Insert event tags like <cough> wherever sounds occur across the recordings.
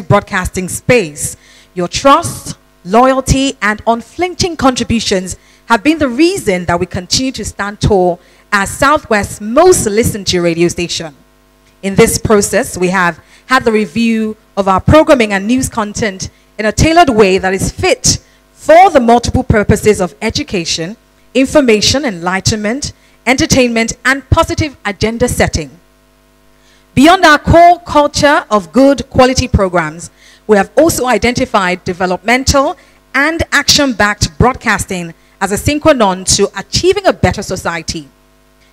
broadcasting space. Your trust, loyalty, and unflinching contributions have been the reason that we continue to stand tall as Southwest's most listened to radio station. In this process, we have had the review of our programming and news content in a tailored way that is fit for the multiple purposes of education, information, enlightenment, entertainment, and positive agenda setting. Beyond our core culture of good quality programs, we have also identified developmental and action backed broadcasting as a sine qua non to achieving a better society.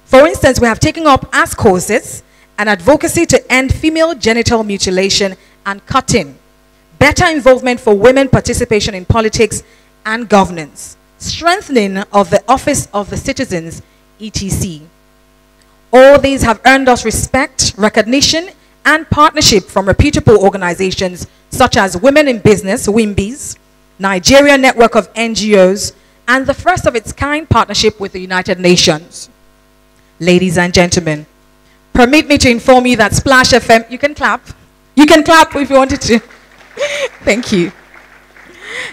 For instance, we have taken up as courses an advocacy to end female genital mutilation and cutting, better involvement for women participation in politics and governance, strengthening of the office of the citizens, etc. All these have earned us respect, recognition, and partnership from reputable organizations such as Women in Business, WIMBIZ, Nigeria Network of NGOs, and the first of its kind partnership with the United Nations. Ladies and gentlemen, permit me to inform you that Splash FM, you can clap. You can clap if you wanted to. <laughs> Thank you.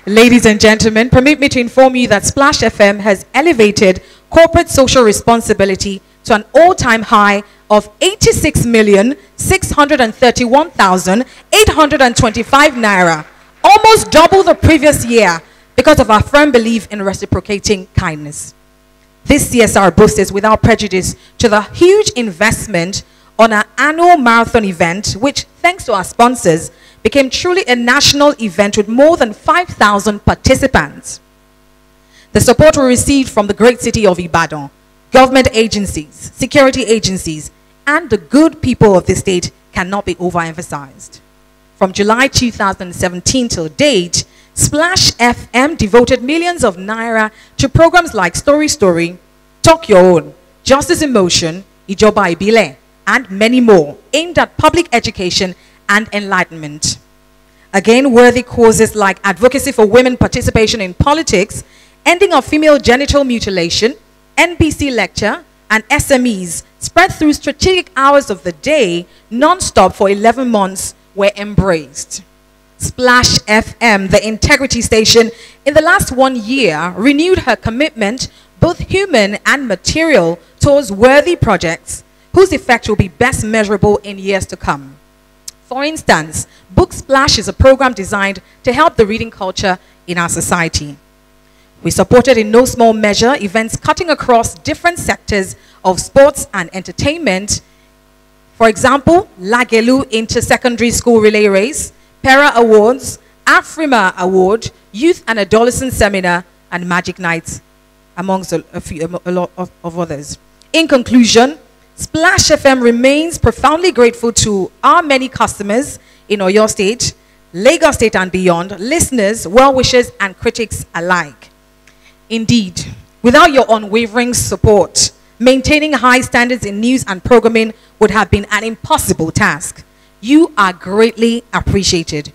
Ladies and gentlemen, permit me to inform you that Splash FM has elevated corporate social responsibility to an all-time high of 86,631,825 naira, almost double the previous year because of our firm belief in reciprocating kindness. This CSR boost is without prejudice to the huge investment on our annual marathon event, which, thanks to our sponsors, became truly a national event with more than 5,000 participants. The support we received from the great city of Ibadan, government agencies, security agencies, and the good people of the state cannot be overemphasized. From July 2017 till date, Splash FM devoted millions of naira to programs like Story Story, Talk Your Own, Justice in Motion, Ijoba Ibile, and many more aimed at public education and enlightenment. Again, worthy causes like advocacy for women participation in politics, ending of female genital mutilation, NBC lecture, and SMEs spread through strategic hours of the day, non-stop for 11 months, were embraced. Splash FM, the integrity station, in the last one year renewed her commitment, both human and material, towards worthy projects whose effect will be best measurable in years to come. For instance, Book Splash is a program designed to help the reading culture in our society. We supported in no small measure events cutting across different sectors of sports and entertainment. For example, Lagelu Inter-Secondary School Relay Race, Para Awards, Afrima Award, Youth and Adolescent Seminar, and Magic Nights, amongst a, a, few, a lot of, of others. In conclusion, Splash FM remains profoundly grateful to our many customers in Oyo State, Lagos State and beyond, listeners, well-wishers, and critics alike. Indeed, without your unwavering support, maintaining high standards in news and programming would have been an impossible task. You are greatly appreciated.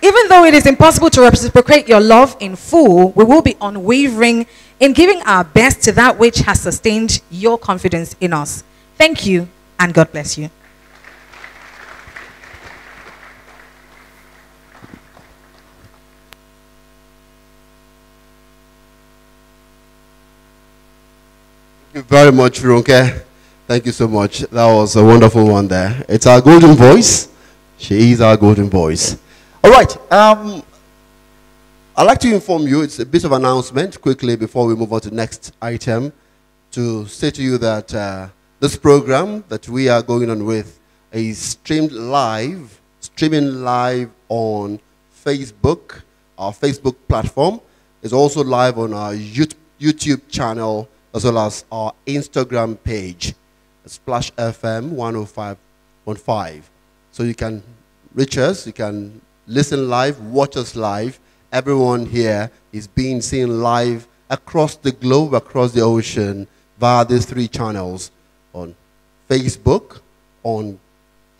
Even though it is impossible to reciprocate your love in full, we will be unwavering in giving our best to that which has sustained your confidence in us. Thank you, and God bless you. You very much, Runke. Thank you so much. That was a wonderful one there. It's our golden voice. She is our golden voice. All right. Um, I'd like to inform you, it's a bit of announcement quickly before we move on to the next item, to say to you that uh, this program that we are going on with is streamed live, streaming live on Facebook, our Facebook platform. It's also live on our YouTube channel as well as our Instagram page, Splash FM 105.5. So you can reach us, you can listen live, watch us live. Everyone here is being seen live across the globe, across the ocean, via these three channels on Facebook, on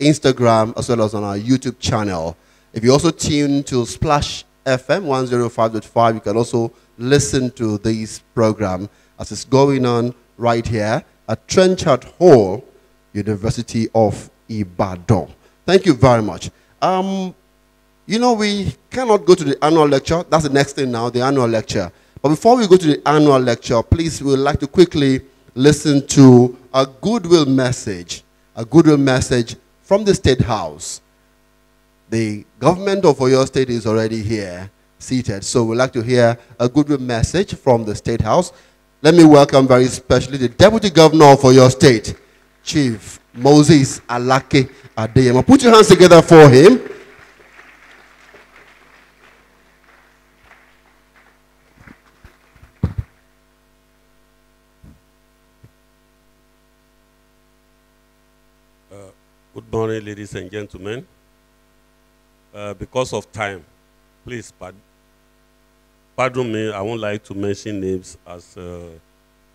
Instagram, as well as on our YouTube channel. If you also tune to Splash FM 105.5, you can also listen to this program as is going on right here at Trenchard Hall, University of Ibadan. Thank you very much. Um, you know, we cannot go to the annual lecture. That's the next thing now, the annual lecture. But before we go to the annual lecture, please, we would like to quickly listen to a goodwill message, a goodwill message from the State House. The government of Oyo State is already here, seated. So we'd like to hear a goodwill message from the State House. Let me welcome very specially the Deputy Governor for your State, Chief Moses Alake Adeyemo. Put your hands together for him. Good morning, ladies and gentlemen. Uh, because of time, please pardon, pardon me. I won't like to mention names as uh,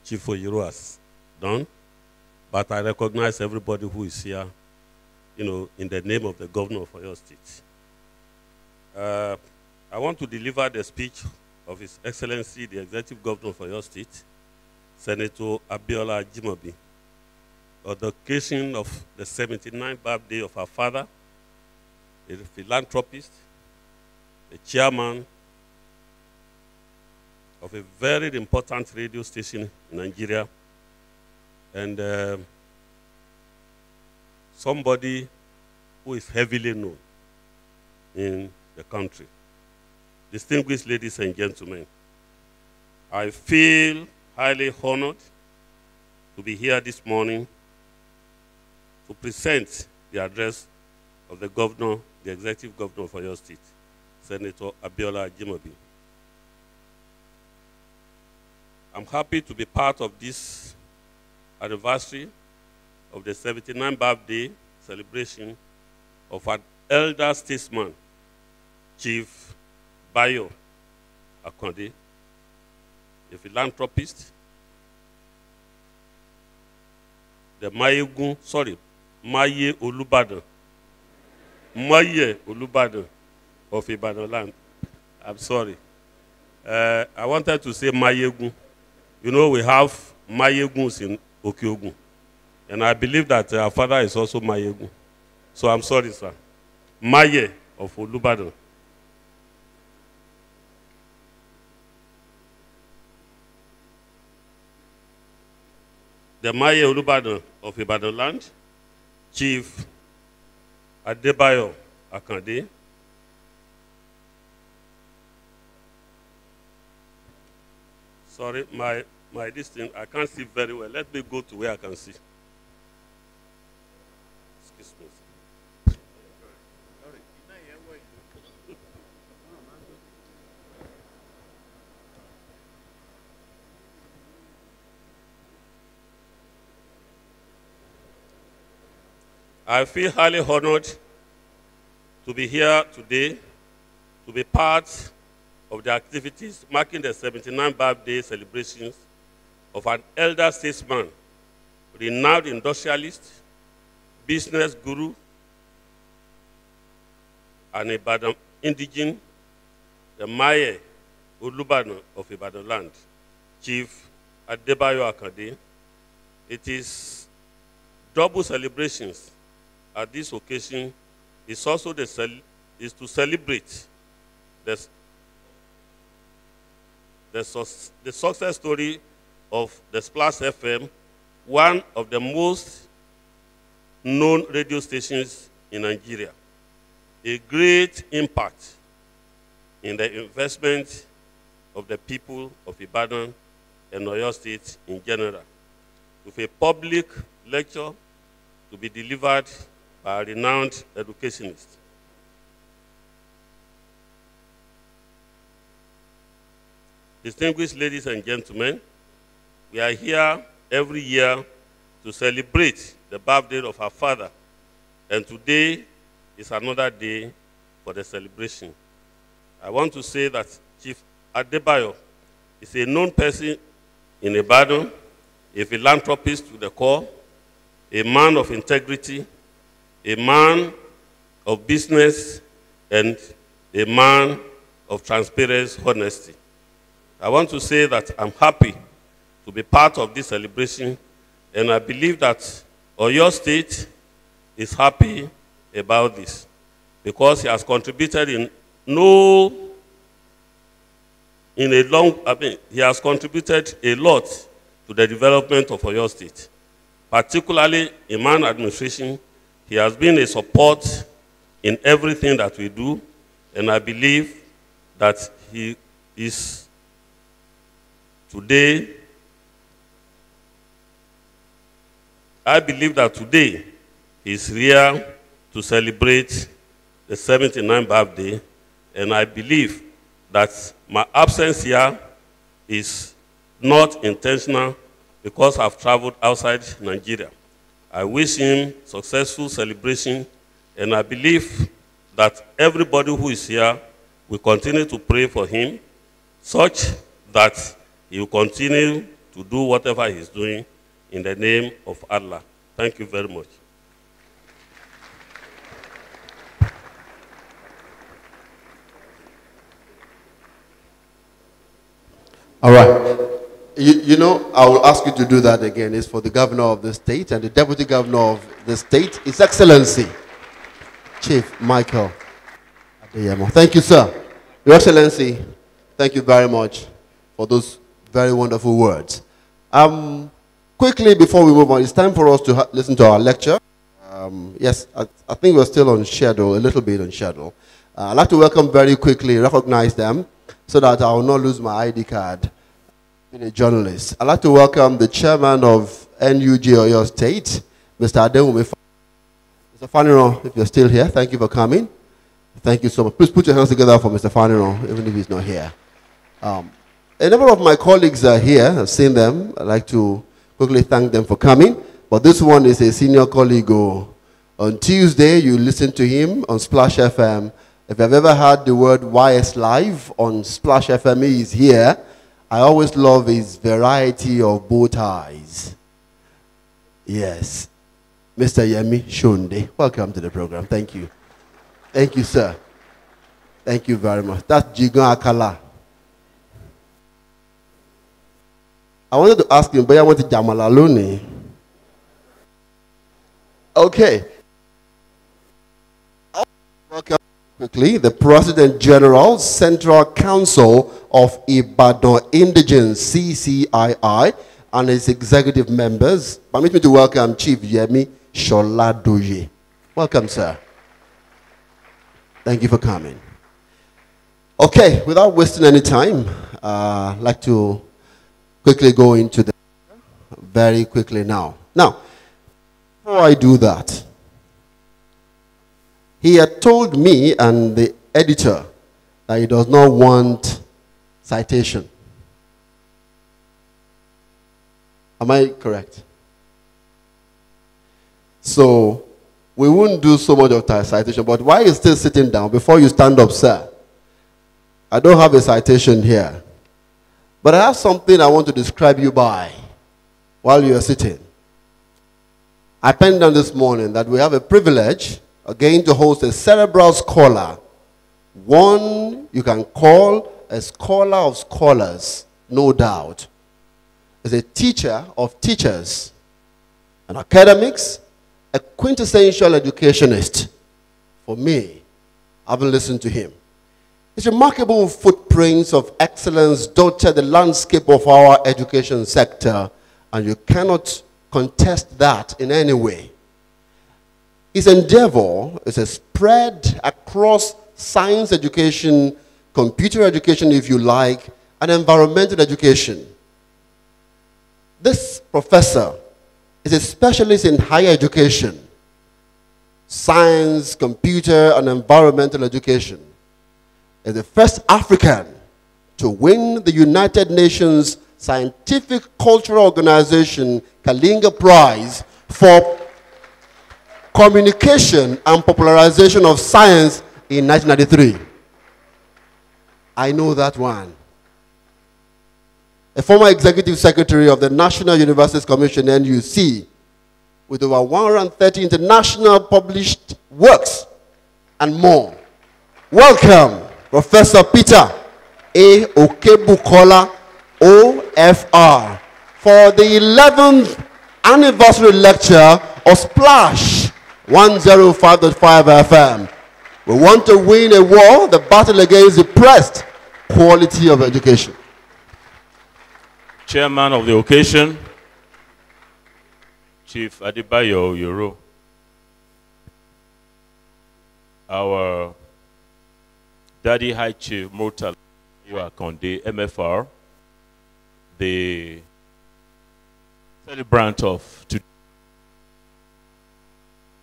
Chief Oyiro has done, but I recognize everybody who is here, you know, in the name of the governor of Oyo State. Uh, I want to deliver the speech of His Excellency, the Executive Governor of Oyo State, Senator Abiola Ajimobi on the occasion of the 79th birthday of our father, a philanthropist, a chairman of a very important radio station in Nigeria, and uh, somebody who is heavily known in the country. Distinguished ladies and gentlemen, I feel highly honored to be here this morning to present the address of the governor, the executive governor of your State, Senator Abiola Ajimobi. I'm happy to be part of this anniversary of the 79th birthday celebration of an elder statesman, Chief Bayo Akande, a philanthropist, the Mayegun, sorry, Maye Olubadan, Maye Olubadan of Ibadan land. I'm sorry. Uh, I wanted to say Mayegun. You know, we have Mayeguns in Oke-Ogun. And I believe that our father is also Mayegun. So I'm sorry, sir. Maye of Olubadan. The Maye Olubadan of Ibadan land, Chief Adebayo Akande, Sorry, my my this thing I can't see very well. Let me go to where I can see. Excuse me. I feel highly honored to be here today to be part of the activities marking the 79th birthday celebrations of an elder statesman, renowned industrialist, business guru, and Ibadan indigene, the Maye Olubadan of Ibadan land, Chief Adebayo Akande. It is double celebrations at this occasion is also the is to celebrate the the, the success story of the Splash FM, one of the most known radio stations in Nigeria. A great impact in the investment of the people of Ibadan and Oyo State in general, with a public lecture to be delivered by a renowned educationist. Distinguished ladies and gentlemen, we are here every year to celebrate the birthday of our father, and today is another day for the celebration. I want to say that Chief Adebayo is a known person in Ibadan, a philanthropist to the core, a man of integrity, a man of business, and a man of transparency, honesty. I want to say that I'm happy to be part of this celebration, and I believe that Oyo State is happy about this because he has contributed in no in a long I mean he has contributed a lot to the development of Oyo State. Particularly in man administration, he has been a support in everything that we do, and I believe that he is today I believe that today is here to celebrate the 79th birthday, and I believe that my absence here is not intentional because I've traveled outside Nigeria. I wish him successful celebration, and I believe that everybody who is here will continue to pray for him such that he will continue to do whatever he's doing in the name of Allah. Thank you very much. All right. You, you know, I will ask you to do that again. It's for the governor of the state and the deputy governor of the state, His Excellency, Chief Michael Adeyemo. Thank you, sir. Your Excellency, thank you very much for those very wonderful words. Um, quickly, before we move on, it's time for us to listen to our lecture. Um, yes, I, I think we're still on schedule, a little bit on schedule. Uh, I'd like to welcome very quickly, recognize them, so that I will not lose my ID card being a journalist. I'd like to welcome the chairman of NUJ Oyo State, Mr. Adewumi. Mr. Faniro, if you're still here, thank you for coming. Thank you so much. Please put your hands together for Mr. Faniro, even if he's not here. Um, a number of my colleagues are here. I've seen them. I'd like to quickly thank them for coming. But this one is a senior colleague. Oh, on Tuesday, you listen to him on Splash FM. If you've ever heard the word YS Live on Splash FM, he is here. I always love his variety of bow ties. Yes. Mr. Yemi Shonde, welcome to the program. Thank you. Thank you, sir. Thank you very much. That's Jigan Akala. I wanted to ask him, but I went to Jamalaluni. Okay. Welcome quickly. The President General, Central Council of Ibadan Indigenes, CCII, and his executive members. Permit me to welcome Chief Yemi Sholadoye. Welcome, sir. Thank you for coming. Okay, without wasting any time, uh, I'd like to quickly go into the very quickly now. Now, before I do that, he had told me and the editor that he does not want citation. Am I correct? So, we wouldn't do so much of citation, but why you still sitting down before you stand up, sir? I don't have a citation here. But I have something I want to describe you by while you are sitting. I penned down this morning that we have a privilege again to host a cerebral scholar, one you can call a scholar of scholars, no doubt. Is a teacher of teachers, an academics, a quintessential educationist. For me, I've listened to him. His remarkable footprints of excellence dotted the landscape of our education sector, and you cannot contest that in any way. His endeavor is a spread across science education, computer education, if you like, and environmental education. This professor is a specialist in higher education, science, computer, and environmental education. Is the first African to win the United Nations Scientific Cultural Organization Kalinga Prize for communication and popularization of science in 1993. I know that one. A former executive secretary of the National Universities Commission, NUC, with over 130 international published works and more. Welcome, Professor Peter A. Okebukola, OFR, for the 11th anniversary lecture of Splash 105.5 FM. We want to win a war, the battle against depressed quality of education. Chairman of the occasion, Chief Adibayo Yoro, our Daddy High Chief Murtala Konde, MFR, the celebrant of today.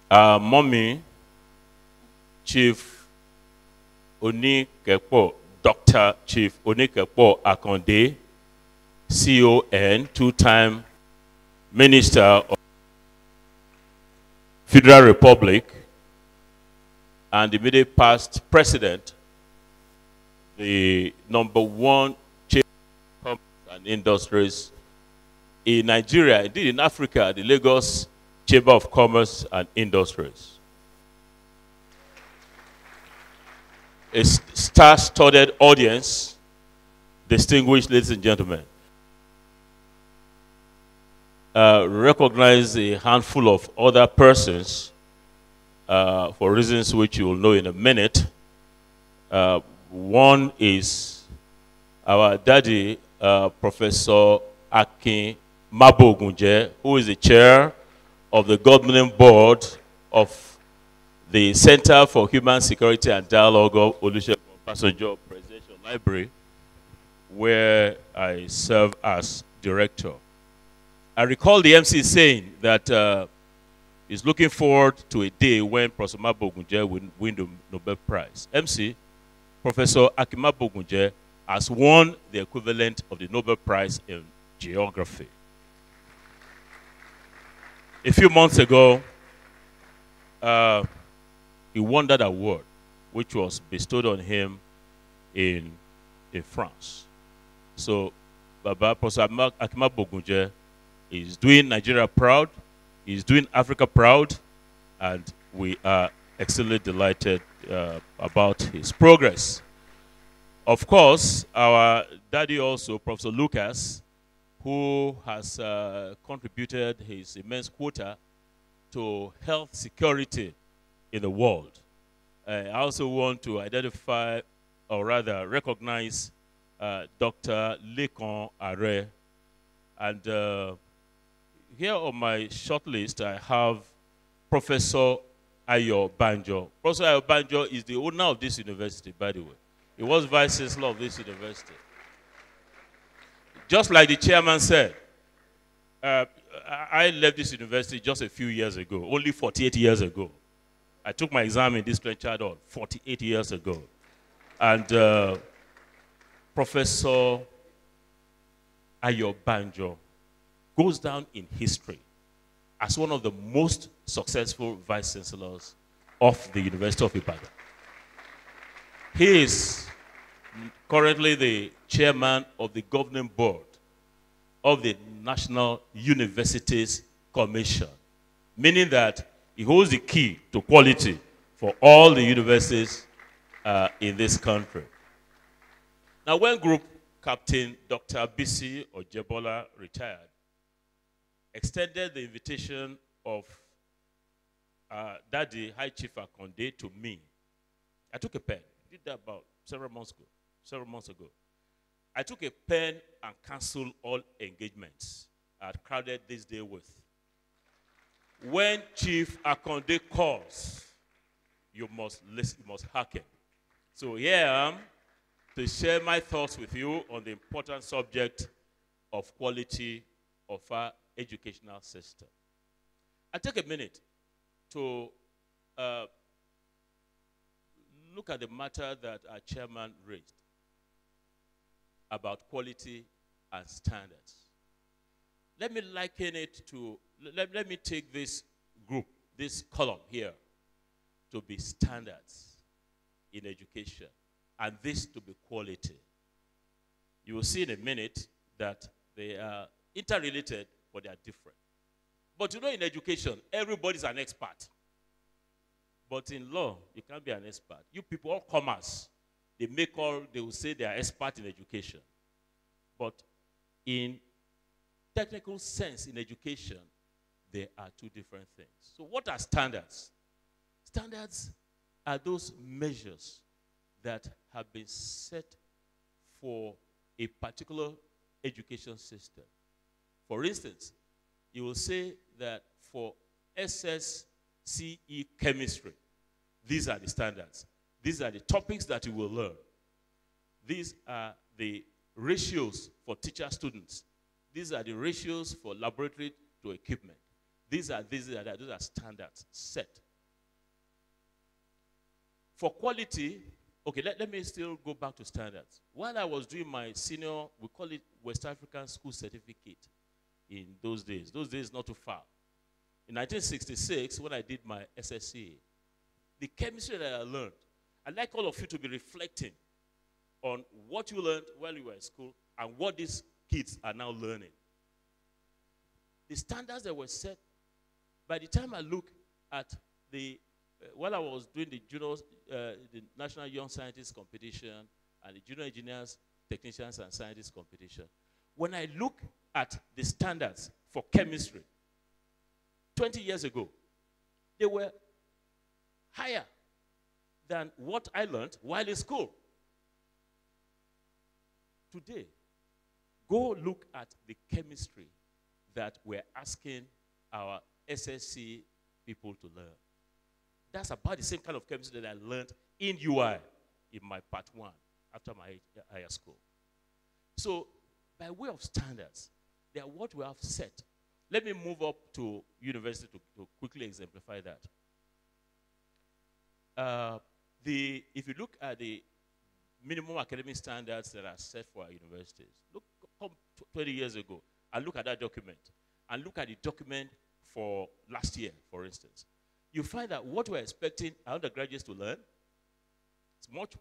Our mommy, Chief Onikepo, Dr. Chief Onikepo Akande, CON, two-time Minister of Federal Republic, and immediate past President, the number one chief and industries in Nigeria, indeed in Africa, the Lagos Chamber of Commerce and Industries. A star-studded audience, distinguished ladies and gentlemen. Uh, recognize a handful of other persons uh, for reasons which you will know in a minute. Uh, one is our daddy, uh, Professor Akin Mabogunje, who is the chair of the governing board of the Center for Human Security and Dialogue of Olusegun Obasanjo Presidential Library, where I serve as director. I recall the MC saying that uh, he's looking forward to a day when Professor Mabogunje will win the Nobel Prize. MC, Professor Akin Mabogunje has won the equivalent of the Nobel Prize in geography. A few months ago, uh, he won that award, which was bestowed on him in, in France. So, Baba Professor Akin Mabogunje is doing Nigeria proud, he's doing Africa proud, and we are extremely delighted uh, about his progress. Of course, our daddy also, Professor Lucas, who has uh, contributed his immense quota to health security in the world. Uh, I also want to identify, or rather recognize, uh, Dr. Lekan Are. And uh, here on my short list, I have Professor Ayo Banjo. Professor Ayo Banjo is the owner of this university, by the way. He was vice chancellor of this university. Just like the chairman said, uh, I left this university just a few years ago, only 48 years ago. I took my exam in this Trenchard Hall 48 years ago. And uh, Professor Ayo Banjo goes down in history as one of the most successful vice chancellors of the University of Ibadan. He is currently the chairman of the governing board of the National Universities Commission, meaning that he holds the key to quality for all the universities uh, in this country. Now, when Group Captain Dr. Bisi Ojebola retired, extended the invitation of uh, Daddy High Chief Akande to me. I took a pen. Did that about several months ago. Several months ago. I took a pen and canceled all engagements I had crowded this day with. When Chief Akande calls, you must listen, you must hearken. So here I am to share my thoughts with you on the important subject of quality of our educational system. I take a minute to uh, look at the matter that our chairman raised about quality and standards. Let me liken it to, let, let me take this group, this column here, to be standards in education, and this to be quality. You will see in a minute that they are interrelated, but they are different. But you know, in education, everybody's an expert. But in law, you can't be an expert. You people, all commerce, they make all, they will say they are expert in education. But in technical sense in education, there are two different things. So what are standards? Standards are those measures that have been set for a particular education system. For instance, you will say that for SSCE chemistry, these are the standards. These are the topics that you will learn. These are the ratios for teacher students. These are the ratios for laboratory to equipment. These are these are these are standards set. For quality, okay, let, let me still go back to standards. While I was doing my senior, we call it West African School Certificate in those days. Those days not too far. In 1966, when I did my SSC, the chemistry that I learned, I'd like all of you to be reflecting on what you learned while you were in school and what these kids are now learning. The standards that were set, by the time I look at the, uh, while I was doing the junior, uh, the National Young Scientists Competition and the Junior Engineers, Technicians and Scientists Competition, when I look at the standards for chemistry, 20 years ago, they were higher than what I learned while in school. Today, go look at the chemistry that we're asking our SSC people to learn. That's about the same kind of chemistry that I learned in UI in my part one after my uh, higher school. So, by way of standards, they are what we have set. Let me move up to university to, to quickly exemplify that. Uh, the, if you look at the minimum academic standards that are set for our universities, look, come 20 years ago, and look at that document, and look at the document for last year, for instance, you find that what we're expecting our undergraduates to learn is much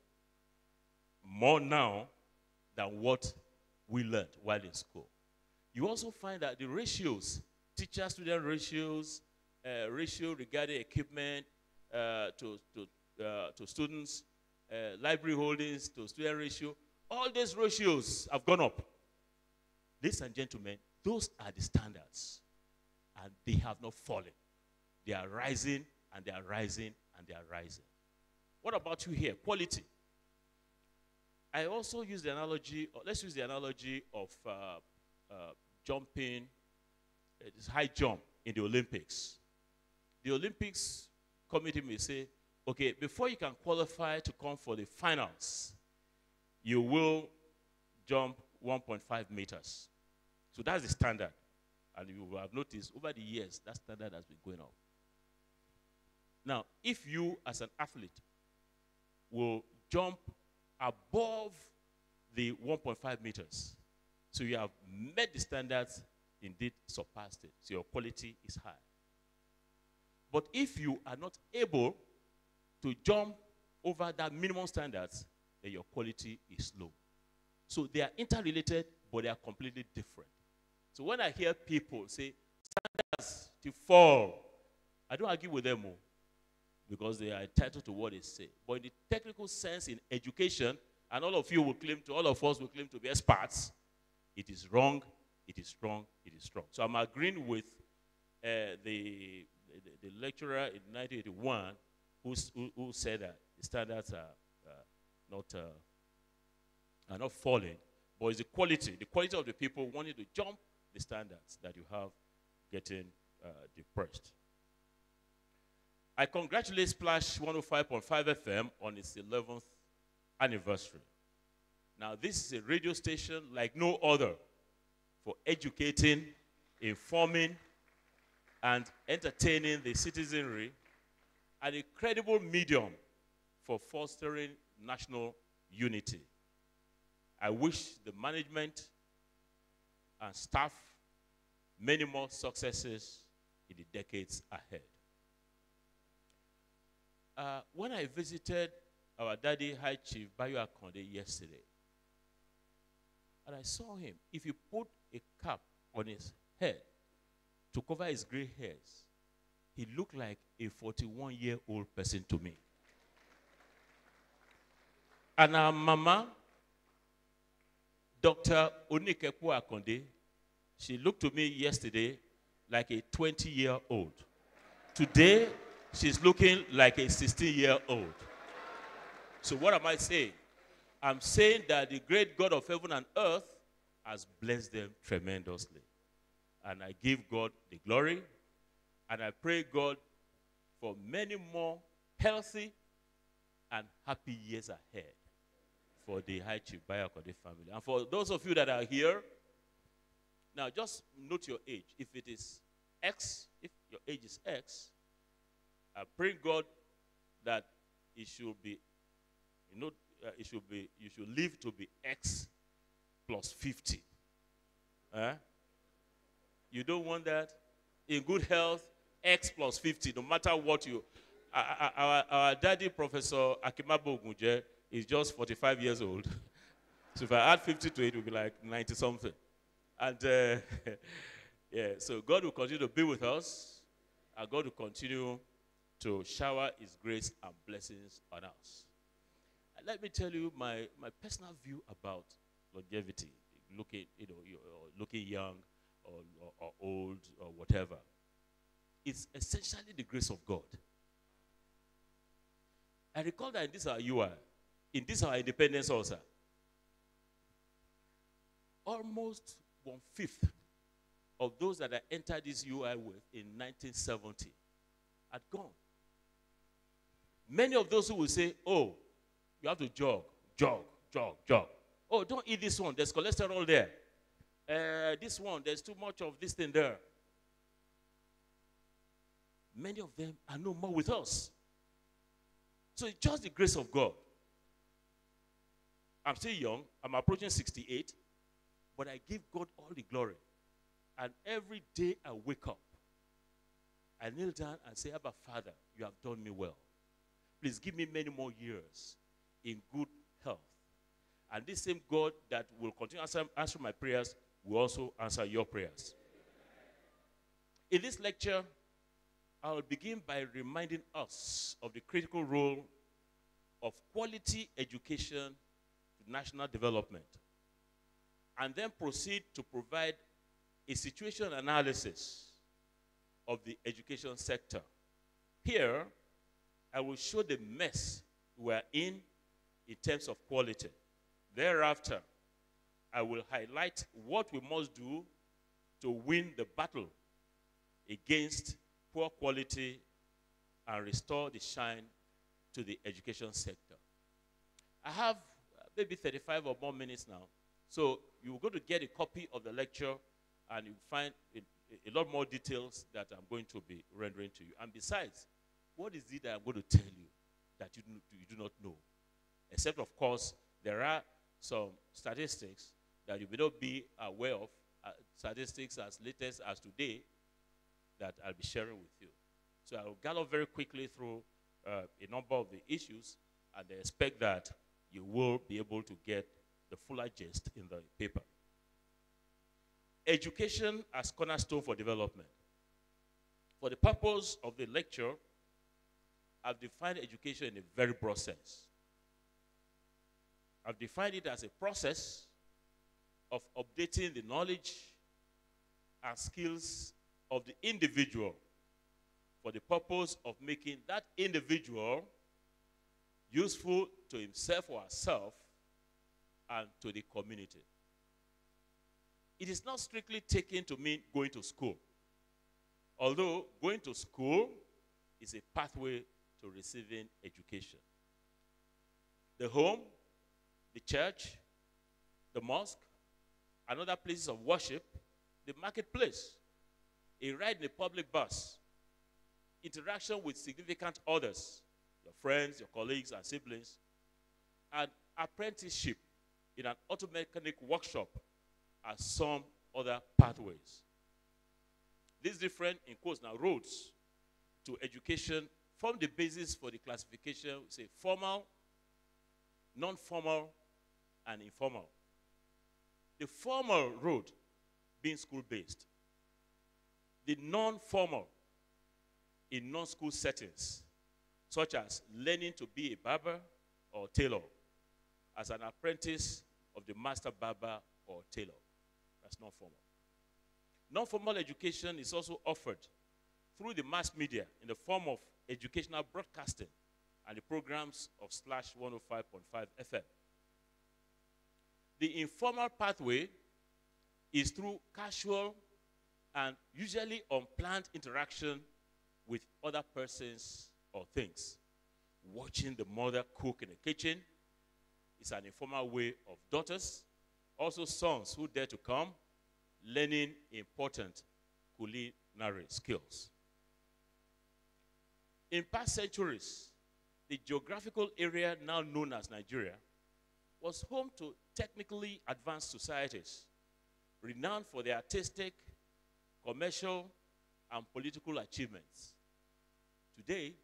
more now than what we learned while in school. You also find that the ratios, teacher-student ratios, uh, ratio regarding equipment uh, to, to, uh, to students, uh, library holdings to student ratio, all these ratios have gone up. Ladies and gentlemen, those are the standards. And they have not fallen. They are rising and they are rising and they are rising. What about you here? Quality. I also use the analogy, let's use the analogy of uh, uh, jumping, eh, it's high jump in the Olympics. The Olympics committee may say, okay, before you can qualify to come for the finals, you will jump 1.5 meters. So that's the standard. And you will have noticed over the years, that standard has been going up. Now, if you, as an athlete, will jump above the 1.5 meters, so you have met the standards, indeed surpassed it. So your quality is high. But if you are not able to jump over that minimum standards, then your quality is low. So they are interrelated, but they are completely different. So when I hear people say standards to fall, I don't argue with them more because they are entitled to what they say. But in the technical sense, in education, and all of you will claim to, all of us will claim to be experts, it is wrong, it is wrong, it is wrong. So I'm agreeing with uh, the, the, the, lecturer in 1981 who, who, who, said that the standards are uh, not, uh, are not falling, but it's the quality, the quality of the people wanting to jump the standards that you have getting uh, depressed. I congratulate Splash 105.5 FM on its 11th anniversary. Now, this is a radio station like no other for educating, informing, and entertaining the citizenry, and a credible medium for fostering national unity. I wish the management and staff many more successes in the decades ahead. Uh, when I visited our daddy, High Chief Bayo Akande, yesterday, and I saw him. If you put a cap on his head to cover his gray hairs, he looked like a 41 year old person to me. And our mama, Dr. Onikepo Akande, she looked to me yesterday like a 20 year old. Today, she's looking like a 16 year old. So, what am I saying? I'm saying that the great God of heaven and earth has blessed them tremendously. And I give God the glory. And I pray God for many more healthy and happy years ahead for the High Chief Bayakode family. And for those of you that are here, now just note your age. If it is X, if your age is X, I pray God that it should be, you know, uh, it should be, you should live to be X plus 50. Huh? You don't want that? In good health, X plus 50, no matter what you. Our, our, our daddy, Professor Akin Mabogunje, is just 45 years old. <laughs> so if I add 50 to it, it would be like 90 something. And uh, <laughs> yeah, so God will continue to be with us, and God will continue to shower His grace and blessings on us. Let me tell you my, my personal view about longevity, looking, you know, looking young or, or, or old or whatever. It's essentially the grace of God. I recall that in this our UI, in this our independence also, almost one fifth of those that I entered this UI with in 1970 had gone. Many of those who will say, oh, you have to jog, jog, jog, jog. Oh, don't eat this one. There's cholesterol there. Uh, this one, there's too much of this thing there. Many of them are no more with us. So it's just the grace of God. I'm still young. I'm approaching 68. But I give God all the glory. And every day I wake up, I kneel down and say, Abba, Father, you have done me well. Please give me many more years in good health. And this same God that will continue to answer, my prayers will also answer your prayers. In this lecture, I will begin by reminding us of the critical role of quality education to national development, and then proceed to provide a situation analysis of the education sector. Here, I will show the mess we're in in terms of quality. Thereafter, I will highlight what we must do to win the battle against poor quality and restore the shine to the education sector. I have maybe 35 or more minutes now. So you're going to get a copy of the lecture and you'll find a, lot more details that I'm going to be rendering to you. And besides, what is it that I'm going to tell you that you do not know? Except, of course, there are some statistics that you may not be aware of, uh, statistics as latest as today, that I'll be sharing with you. So I'll gallop very quickly through uh, a number of the issues, and I expect that you will be able to get the fuller gist in the paper. Education as cornerstone for development. For the purpose of the lecture, I've defined education in a very broad sense. I've defined it as a process of updating the knowledge and skills of the individual for the purpose of making that individual useful to himself or herself and to the community. It is not strictly taken to mean going to school. Although going to school is a pathway to receiving education. The home, the church, the mosque, and other places of worship, the marketplace, a ride in a public bus, interaction with significant others, your friends, your colleagues, and siblings, and apprenticeship in an auto mechanic workshop are some other pathways. These different, in quotes now, roads to education form the basis for the classification, say formal, non-formal, and informal. The formal road being school-based. The non-formal in non-school settings, such as learning to be a barber or tailor as an apprentice of the master barber or tailor. That's non formal. Non formal education is also offered through the mass media in the form of educational broadcasting and the programs of Splash 105.5 FM. The informal pathway is through casual and usually unplanned interaction with other persons or things. Watching the mother cook in the kitchen is an informal way of daughters, also sons who dare to come, learning important culinary skills. In past centuries, the geographical area now known as Nigeria was home to technically advanced societies renowned for their artistic, commercial, and political achievements. Today,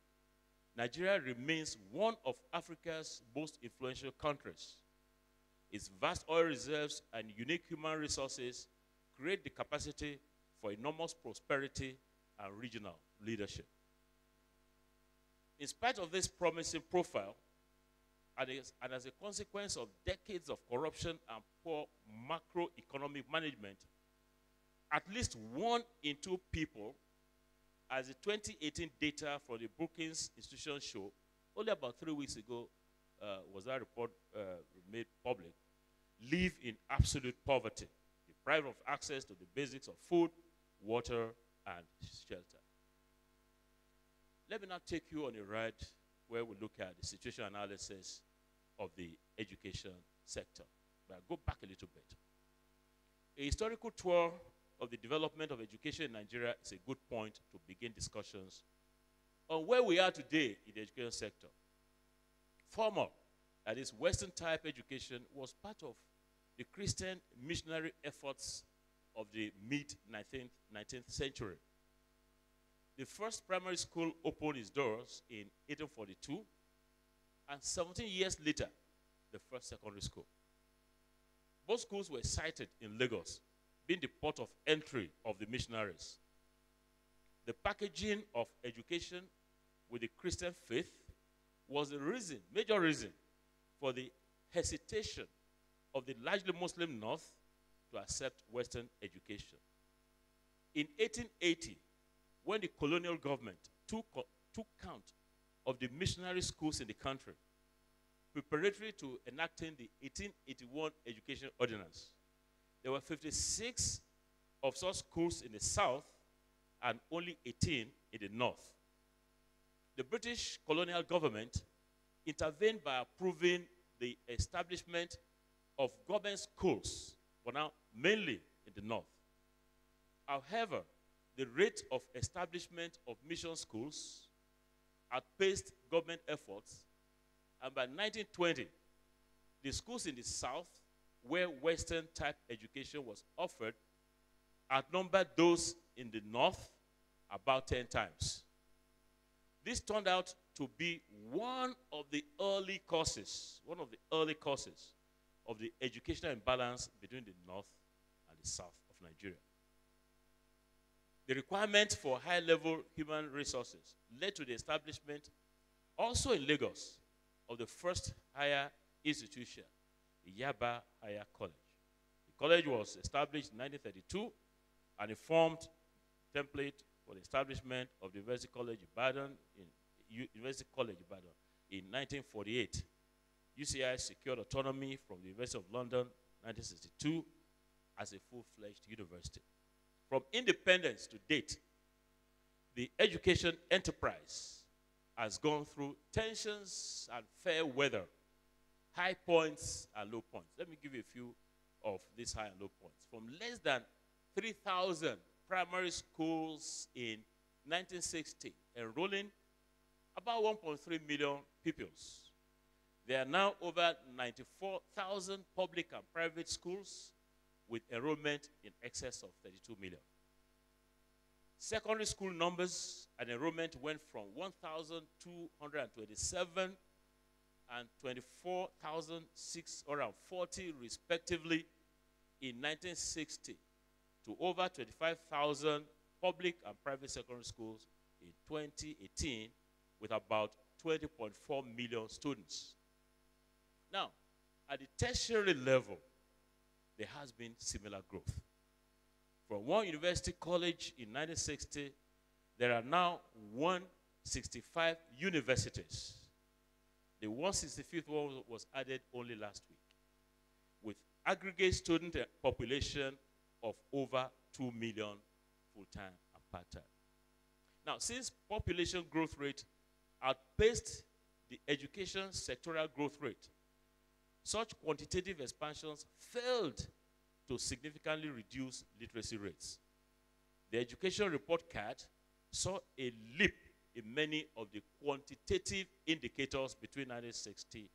Nigeria remains one of Africa's most influential countries. Its vast oil reserves and unique human resources create the capacity for enormous prosperity and regional leadership. In spite of this promising profile, and as, a consequence of decades of corruption and poor macroeconomic management, at least one in two people, as the 2018 data from the Brookings Institution show, only about three weeks ago uh, was that report uh, made public, live in absolute poverty, deprived of access to the basics of food, water, and shelter. Let me now take you on a ride where we look at the situation analysis of the education sector. But I'll go back a little bit. A historical tour of the development of education in Nigeria is a good point to begin discussions on where we are today in the education sector. Formal, that is, Western type education, was part of the Christian missionary efforts of the mid 19th, 19th century. The first primary school opened its doors in 1842, and 17 years later, the first secondary school. Both schools were sited in Lagos, being the port of entry of the missionaries. The packaging of education with the Christian faith was the reason, major reason, for the hesitation of the largely Muslim North to accept Western education. In 1880, when the colonial government took, took count of the missionary schools in the country, preparatory to enacting the 1881 Education Ordinance, there were 56 of such schools in the south and only 18 in the north. The British colonial government intervened by approving the establishment of government schools, but now mainly in the north. However, the rate of establishment of mission schools outpaced government efforts, and by 1920, the schools in the south, where Western type education was offered, outnumbered those in the north about 10 times. This turned out to be one of the early causes, one of the early causes of the educational imbalance between the north and the south of Nigeria. The requirement for high level human resources led to the establishment, also in Lagos, of the first higher institution, the Yaba Higher College. The college was established in 1932 and it formed template for the establishment of the University College Ibadan in University College in 1948. UCI secured autonomy from the University of London 1962 as a full-fledged university. From independence to date, the education enterprise has gone through tensions and fair weather, high points and low points. Let me give you a few of these high and low points. From less than 3,000 primary schools in 1960, enrolling about 1.3 million pupils. There are now over 94,000 public and private schools with enrollment in excess of 32 million. Secondary school numbers and enrollment went from 1,227 and 24,640 respectively in 1960 to over 25,000 public and private secondary schools in 2018 with about 20.4 million students. Now, at the tertiary level, there has been similar growth. From one university college in 1960, there are now 165 universities. The 165th one was added only last week, with aggregate student eh, population of over 2 million full-time and part-time. Now, since population growth rate outpaced the education sectoral growth rate, such quantitative expansions failed to significantly reduce literacy rates. The education report card saw a leap in many of the quantitative indicators between 1960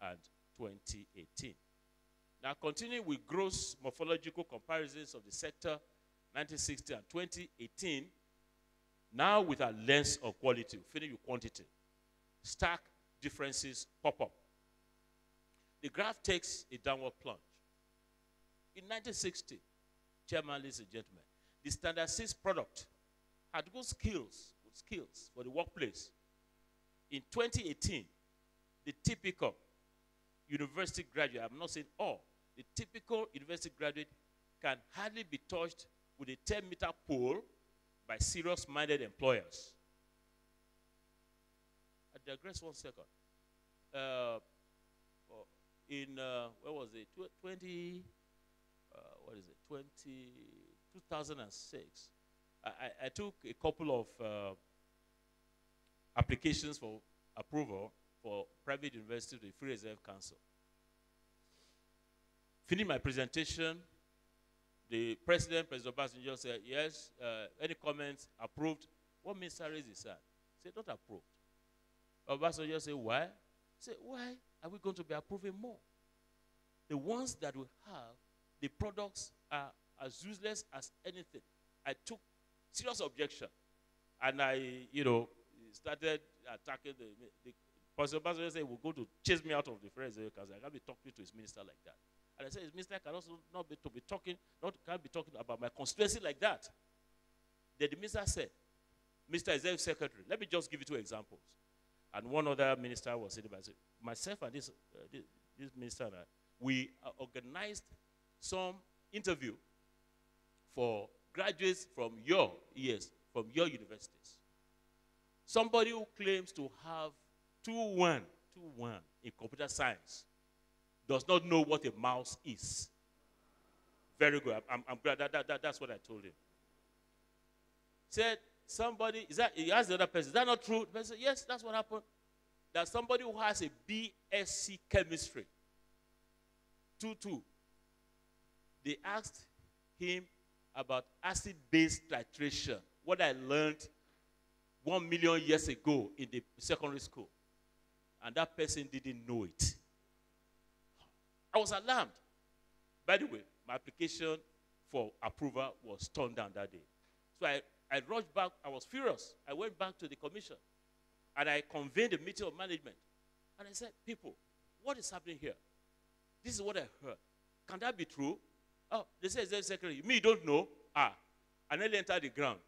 and 2018. Now, continuing with gross morphological comparisons of the sector 1960 and 2018, now with a lens of quality, finish with quantity, stark differences pop up. The graph takes a downward plunge. In 1960, Chairman, ladies and gentlemen, the standard six product had good skills, good skills for the workplace. In 2018, the typical university graduate, I'm not saying all, the typical university graduate can hardly be touched with a 10 meter pole by serious minded employers. I digress one second. Uh, in, uh, where was it? 20, uh, what is it? 20, 2006. I, I took a couple of uh, applications for approval for private university to the Free Reserve Council. Finished my presentation, the president, President Obasanjo said, yes, uh, any comments approved? What minister raised his said, not approved. Obasanjo said, why? Said, why are we going to be approving more? The ones that we have, the products are as useless as anything. I took serious objection. And I, you know, started attacking the, the President Obasanjo said, we're going to chase me out of the Federal eh, because I can't be talking to his minister like that. And I said, his minister can also not be to be talking, not can't be talking about my constituency like that. Then the minister said, Mr. Executive Secretary, let me just give you two examples. And one other minister was sitting by myself and this, uh, this, this, minister and I, we organized some interview for graduates from your yes, from your universities. Somebody who claims to have 2-1, 2-1 in computer science does not know what a mouse is. Very good. I'm, I'm glad that, that, that, that's what I told him. Said, somebody, is that, he asked the other person, is that not true? The person yes, that's what happened. That somebody who has a BSc chemistry, 2-2, they asked him about acid-base titration, what I learned one million years ago in the secondary school. And that person didn't know it. I was alarmed. By the way, my application for approval was turned down that day. So I, I rushed back. I was furious. I went back to the commission and I convened a meeting of management. And I said, people, what is happening here? This is what I heard. Can that be true? Oh, they said, the secretary, me don't know. Ah, I nearly entered the ground.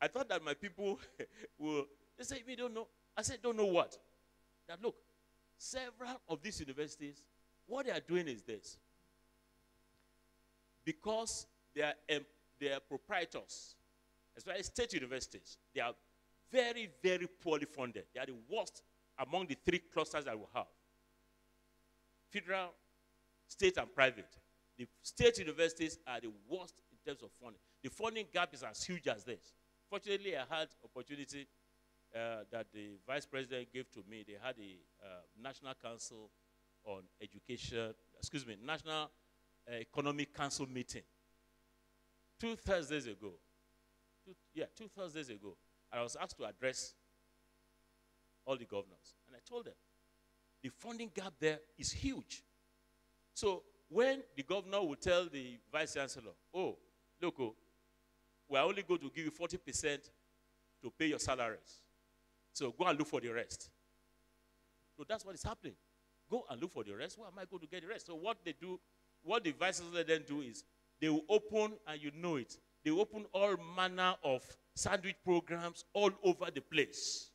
I thought that my people <laughs> will, they said, me don't know. I said, don't know what? That look, several of these universities what they are doing is this. Because they are, um, they are proprietors, especially state universities, they are very, very poorly funded. They are the worst among the three clusters that we have federal, state, and private. The state universities are the worst in terms of funding. The funding gap is as huge as this. Fortunately, I had opportunity uh, that the vice president gave to me. They had a uh, national council on education, excuse me, National uh, Economic Council meeting. Two Thursdays ago, two, yeah, two Thursdays ago, I was asked to address all the governors. And I told them, the funding gap there is huge. So when the governor will tell the vice chancellor, oh, look, oh, we're only going to give you 40% to pay your salaries. So go and look for the rest. So that's what is happening. Go and look for the rest. Where am I going to get the rest? So what they do, what the vice chancellor then do is they will open, and you know it, they open all manner of sandwich programs all over the place.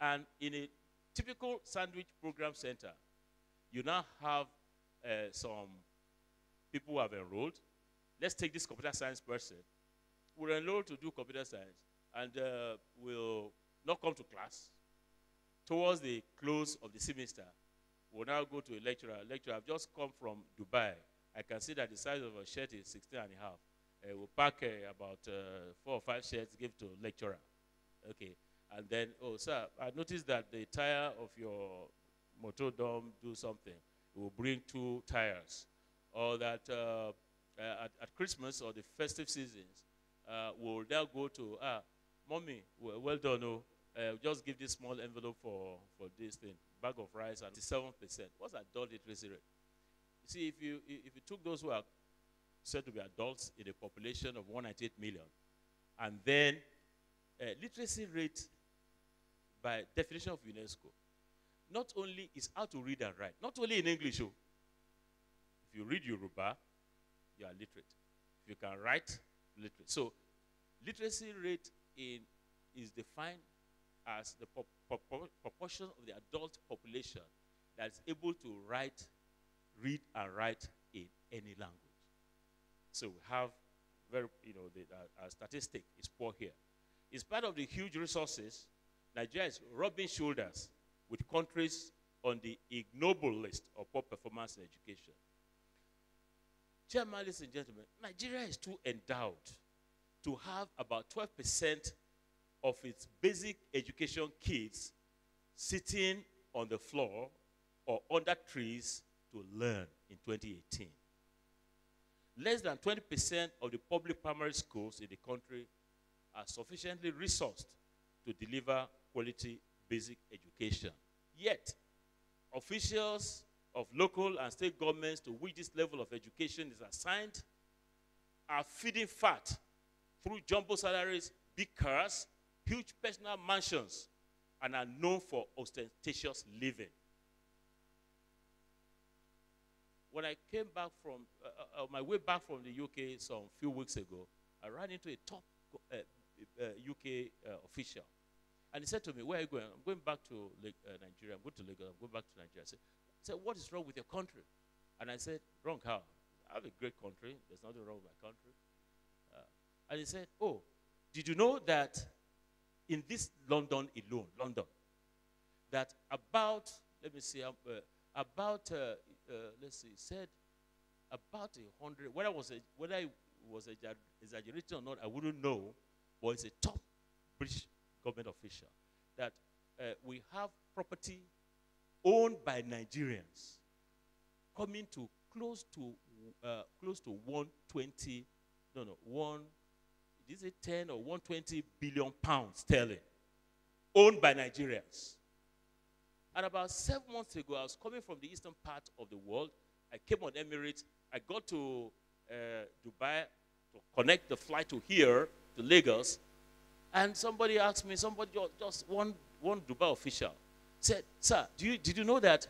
And in a typical sandwich program center, you now have uh, some people who have enrolled. Let's take this computer science person. We're enrolled to do computer science, and uh, we'll not come to class. Towards the close of the semester, we'll now go to a lecturer. Lecturer, I've just come from Dubai. I can see that the size of a shirt is 16 and a half. Uh, we'll pack uh, about uh, four or five shirts, give to lecturer. Okay. And then, oh, sir, I noticed that the tire of your motor dome do something. We'll bring two tires. Or that uh, at, at, Christmas or the festive seasons, uh, we'll now go to, ah, mommy, well, well done, oh, uh, just give this small envelope for, for this thing, bag of rice and 7%. What's adult literacy rate? See, if you, if you took those who are said to be adults in a population of 198 million, and then uh, literacy rate by definition of UNESCO, not only is how to read and write, not only in English. Oh, if you read Yoruba, you are literate. If you can write, literate. So, literacy rate in, is defined as the proportion of the adult population that is able to write, read, and write in any language. So we have very, you know, the uh, statistic is poor here. In spite of the huge resources, Nigeria is rubbing shoulders with countries on the ignoble list of poor performance in education. Chairman, ladies and gentlemen, Nigeria is too endowed to have about 12% of its basic education kids sitting on the floor or under trees to learn in 2018. Less than 20% of the public primary schools in the country are sufficiently resourced to deliver quality basic education. Yet, officials of local and state governments to which this level of education is assigned are feeding fat through jumbo salaries, big cars, huge personal mansions, and are known for ostentatious living. When I came back from uh, uh, my way back from the UK some few weeks ago, I ran into a top uh, UK uh, uh, official, and he said to me, "Where are you going?" I'm going back to uh, Nigeria. I'm going to Lagos. I'm going back to Nigeria. I said, said, "What is wrong with your country?" And I said, "Wrong how? I have a great country. There's nothing wrong with my country." and he said, "Oh, did you know that in this London alone, London, that about, let me see, um, uh, about, uh, let's see, said about a hundred, whether, I was a, whether it was exaggerating or not, I wouldn't know, but it's a top British government official, that uh, we have property owned by Nigerians coming to close to, uh, close to 120, no, no, one, is it 10 or 120 billion pounds sterling owned by Nigerians. And about seven months ago, I was coming from the eastern part of the world. I came on Emirates. I got to uh, Dubai to connect the flight to here, to Lagos. And somebody asked me, somebody, just one, one Dubai official, said, Sir, do you, did you know that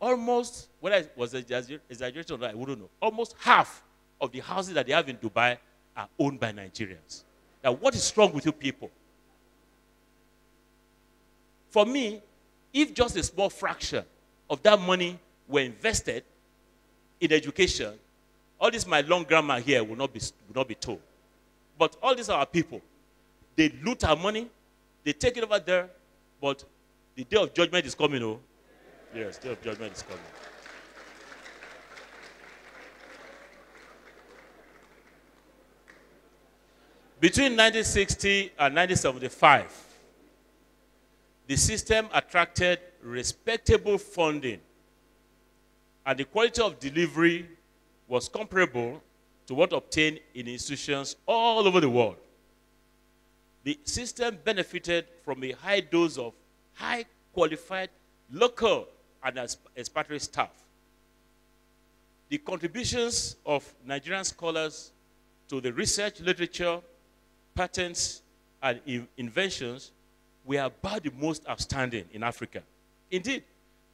almost, when I was exaggerating or I wouldn't know, almost half of the houses that they have in Dubai are owned by Nigerians. Now, what is wrong with you people? For me, if just a small fraction of that money were invested in education, all this my long grammar here will not be, will not be told. But all these are our people. They loot our money, they take it over there, but the day of judgment is coming, oh. Yes, the day of judgment is coming. Between 1960 and 1975, the system attracted respectable funding, and the quality of delivery was comparable to what obtained in institutions all over the world. The system benefited from a high dose of high qualified local and expatriate staff. The contributions of Nigerian scholars to the research literature patents and inventions were about the most outstanding in Africa. Indeed,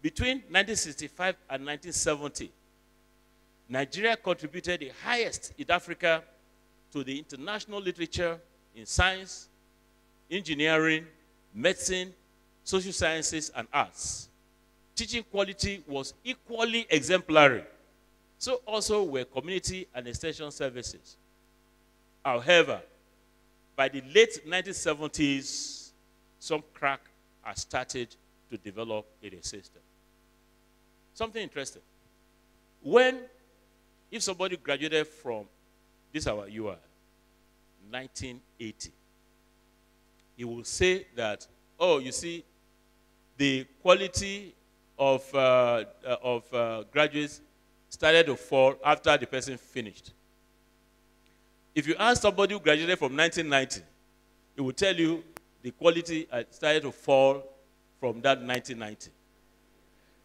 between 1965 and 1970, Nigeria contributed the highest in Africa to the international literature in science, engineering, medicine, social sciences, and arts. Teaching quality was equally exemplary. So also were community and extension services. However, by the late 1970s, some crack has started to develop in the system. Something interesting. When, if somebody graduated from this our UI, 1980, he will say that, oh, you see, the quality of, uh, uh, of uh, graduates started to fall after the person finished. If you ask somebody who graduated from 1990, he will tell you the quality started to fall from that 1990.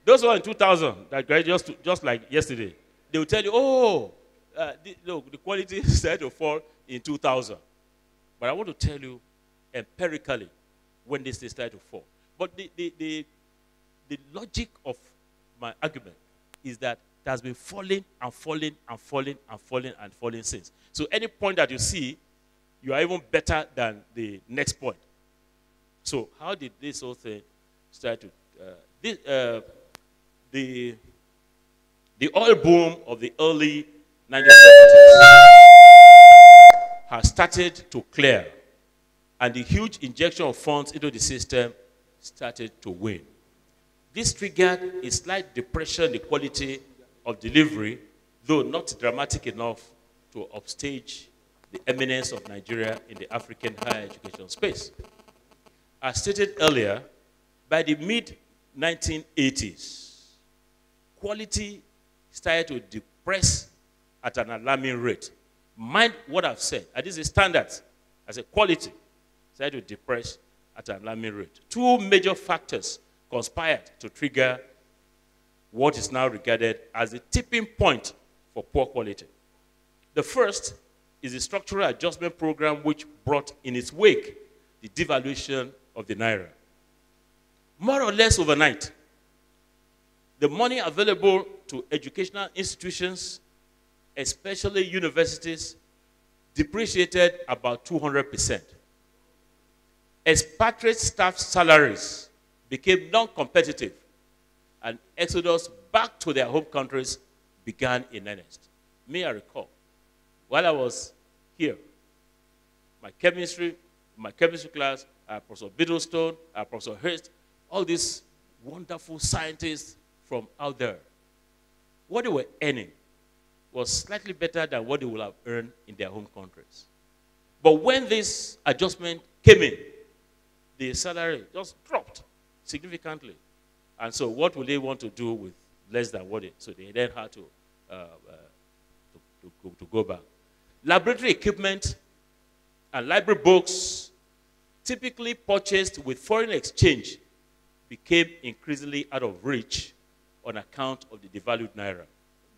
Those who are in 2000 that graduated just, just like yesterday, they will tell you, oh, uh, the, look, the quality <laughs> started to fall in 2000. But I want to tell you empirically when this started to fall. But the, the, the, the logic of my argument is that it has been falling and falling and falling and falling and falling since. So any point that you see, you are even better than the next point. So how did this whole thing start to? Uh, this, uh, the the oil boom of the early 1970s has started to clear, and the huge injection of funds into the system started to wane. This triggered a slight depression in the quality of delivery, though not dramatic enough to upstage the eminence of Nigeria in the African higher education space. As stated earlier, by the mid 1980s, quality started to depress at an alarming rate. Mind what I've said. And this is standards as a quality started to depress at an alarming rate. Two major factors conspired to trigger what is now regarded as the tipping point for poor quality. The first is the structural adjustment program which brought in its wake the devaluation of the naira. More or less overnight, the money available to educational institutions, especially universities, depreciated about 200%. Expatriate staff salaries became non competitive, and exodus back to their home countries began in earnest. May I recall, while I was here, my chemistry, my chemistry class, uh, Professor Biddlestone, uh, Professor Hurst, all these wonderful scientists from out there. What they were earning was slightly better than what they would have earned in their home countries. But when this adjustment came in, the salary just dropped significantly. And so, what will they want to do with less than what it? So they then had to, uh, uh, to, to, to go back. Laboratory equipment and library books, typically purchased with foreign exchange, became increasingly out of reach on account of the devalued naira.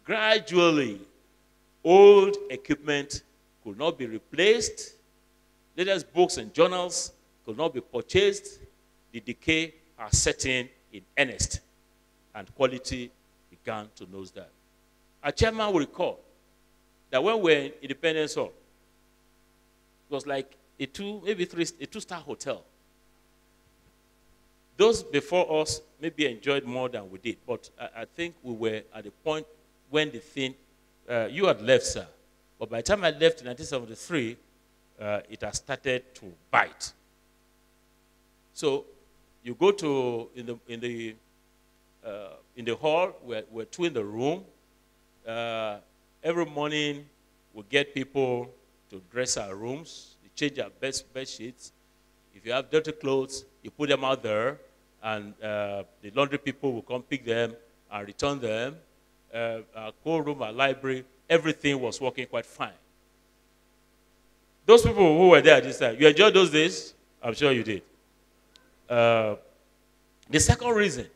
Gradually, old equipment could not be replaced. Latest books and journals could not be purchased. The decay are setting in earnest, and quality began to nose nosedive. Our chairman will recall that when we were in Independence Hall, it was like a two, maybe three, a two-star hotel. Those before us maybe enjoyed more than we did, but I, I think we were at the point when the thing, uh, you had left, sir, but by the time I left in 1973, uh, it had started to bite. So you go to in the in the uh, in the hall. We're, we're two in the room. Uh, every morning, we get people to dress our rooms. Change our best bed sheets. If you have dirty clothes, you put them out there, and uh, the laundry people will come pick them and return them. Uh, our cold room, our library, everything was working quite fine. Those people who were there this time, you enjoyed those days? I'm sure you did. Uh, the second reason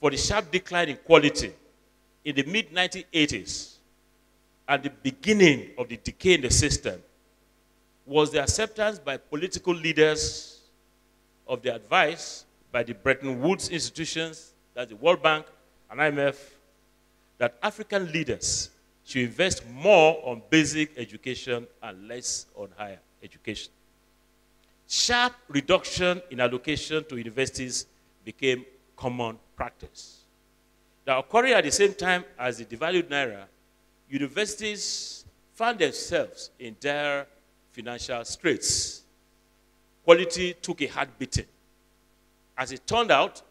for the sharp decline in quality in the mid 1980s and the beginning of the decay in the system was the acceptance by political leaders of the advice by the Bretton Woods institutions, that's the World Bank and IMF, that African leaders should invest more on basic education and less on higher education. Sharp reduction in allocation to universities became common practice. Now, occurring at the same time as the devalued naira, universities found themselves in dire financial straits. Quality took a hard beating. As it turned out,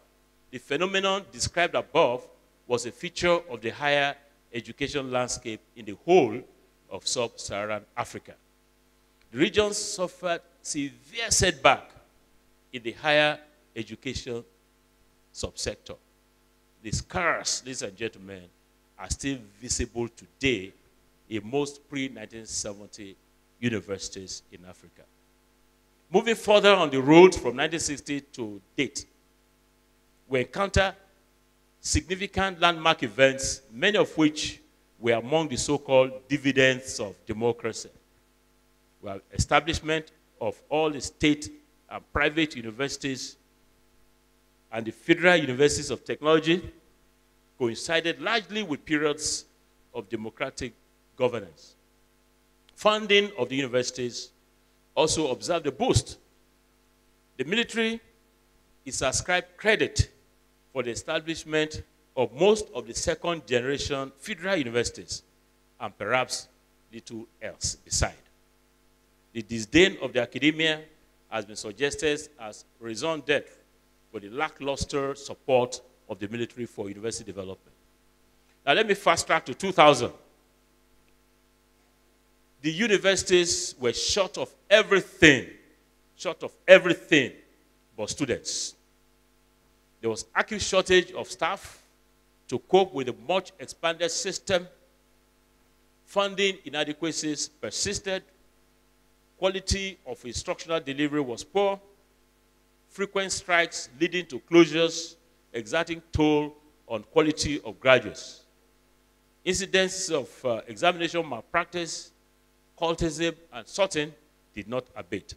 the phenomenon described above was a feature of the higher education landscape in the whole of sub-Saharan Africa. The region suffered severe setback in the higher education subsector. The scars, ladies and gentlemen, are still visible today in most pre-1970 universities in Africa. Moving further on the road from 1960 to date, we encounter significant landmark events, many of which were among the so-called dividends of democracy. Well, establishment of all the state and private universities and the federal universities of technology coincided largely with periods of democratic governance. Funding of the universities also observed a boost. The military is ascribed credit for the establishment of most of the second generation federal universities and perhaps little else beside. The disdain of the academia has been suggested as raison d'etre for the lackluster support of the military for university development. Now let me fast track to 2000 the universities were short of everything, short of everything but students. There was acute shortage of staff to cope with the much expanded system. Funding inadequacies persisted. Quality of instructional delivery was poor. Frequent strikes leading to closures, exerting toll on quality of graduates. Incidents of uh, examination malpractice cultism, and sorting did not abate.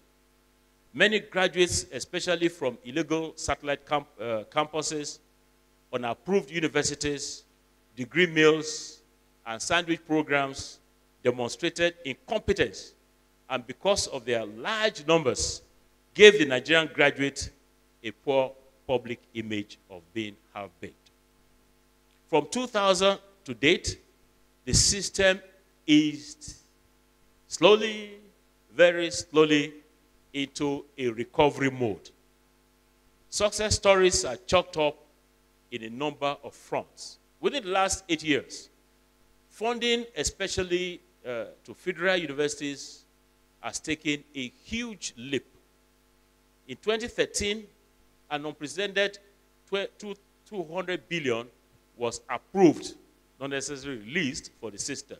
Many graduates, especially from illegal satellite camp, uh, campuses, unapproved universities, degree mills, and sandwich programs, demonstrated incompetence and because of their large numbers, gave the Nigerian graduate a poor public image of being half-baked. From 2000 to date, the system eased slowly, very slowly, into a recovery mode. Success stories are chalked up in a number of fronts. Within the last eight years, funding, especially uh, to federal universities, has taken a huge leap. In 2013, an unprecedented 200 billion was approved, not necessarily released, for the system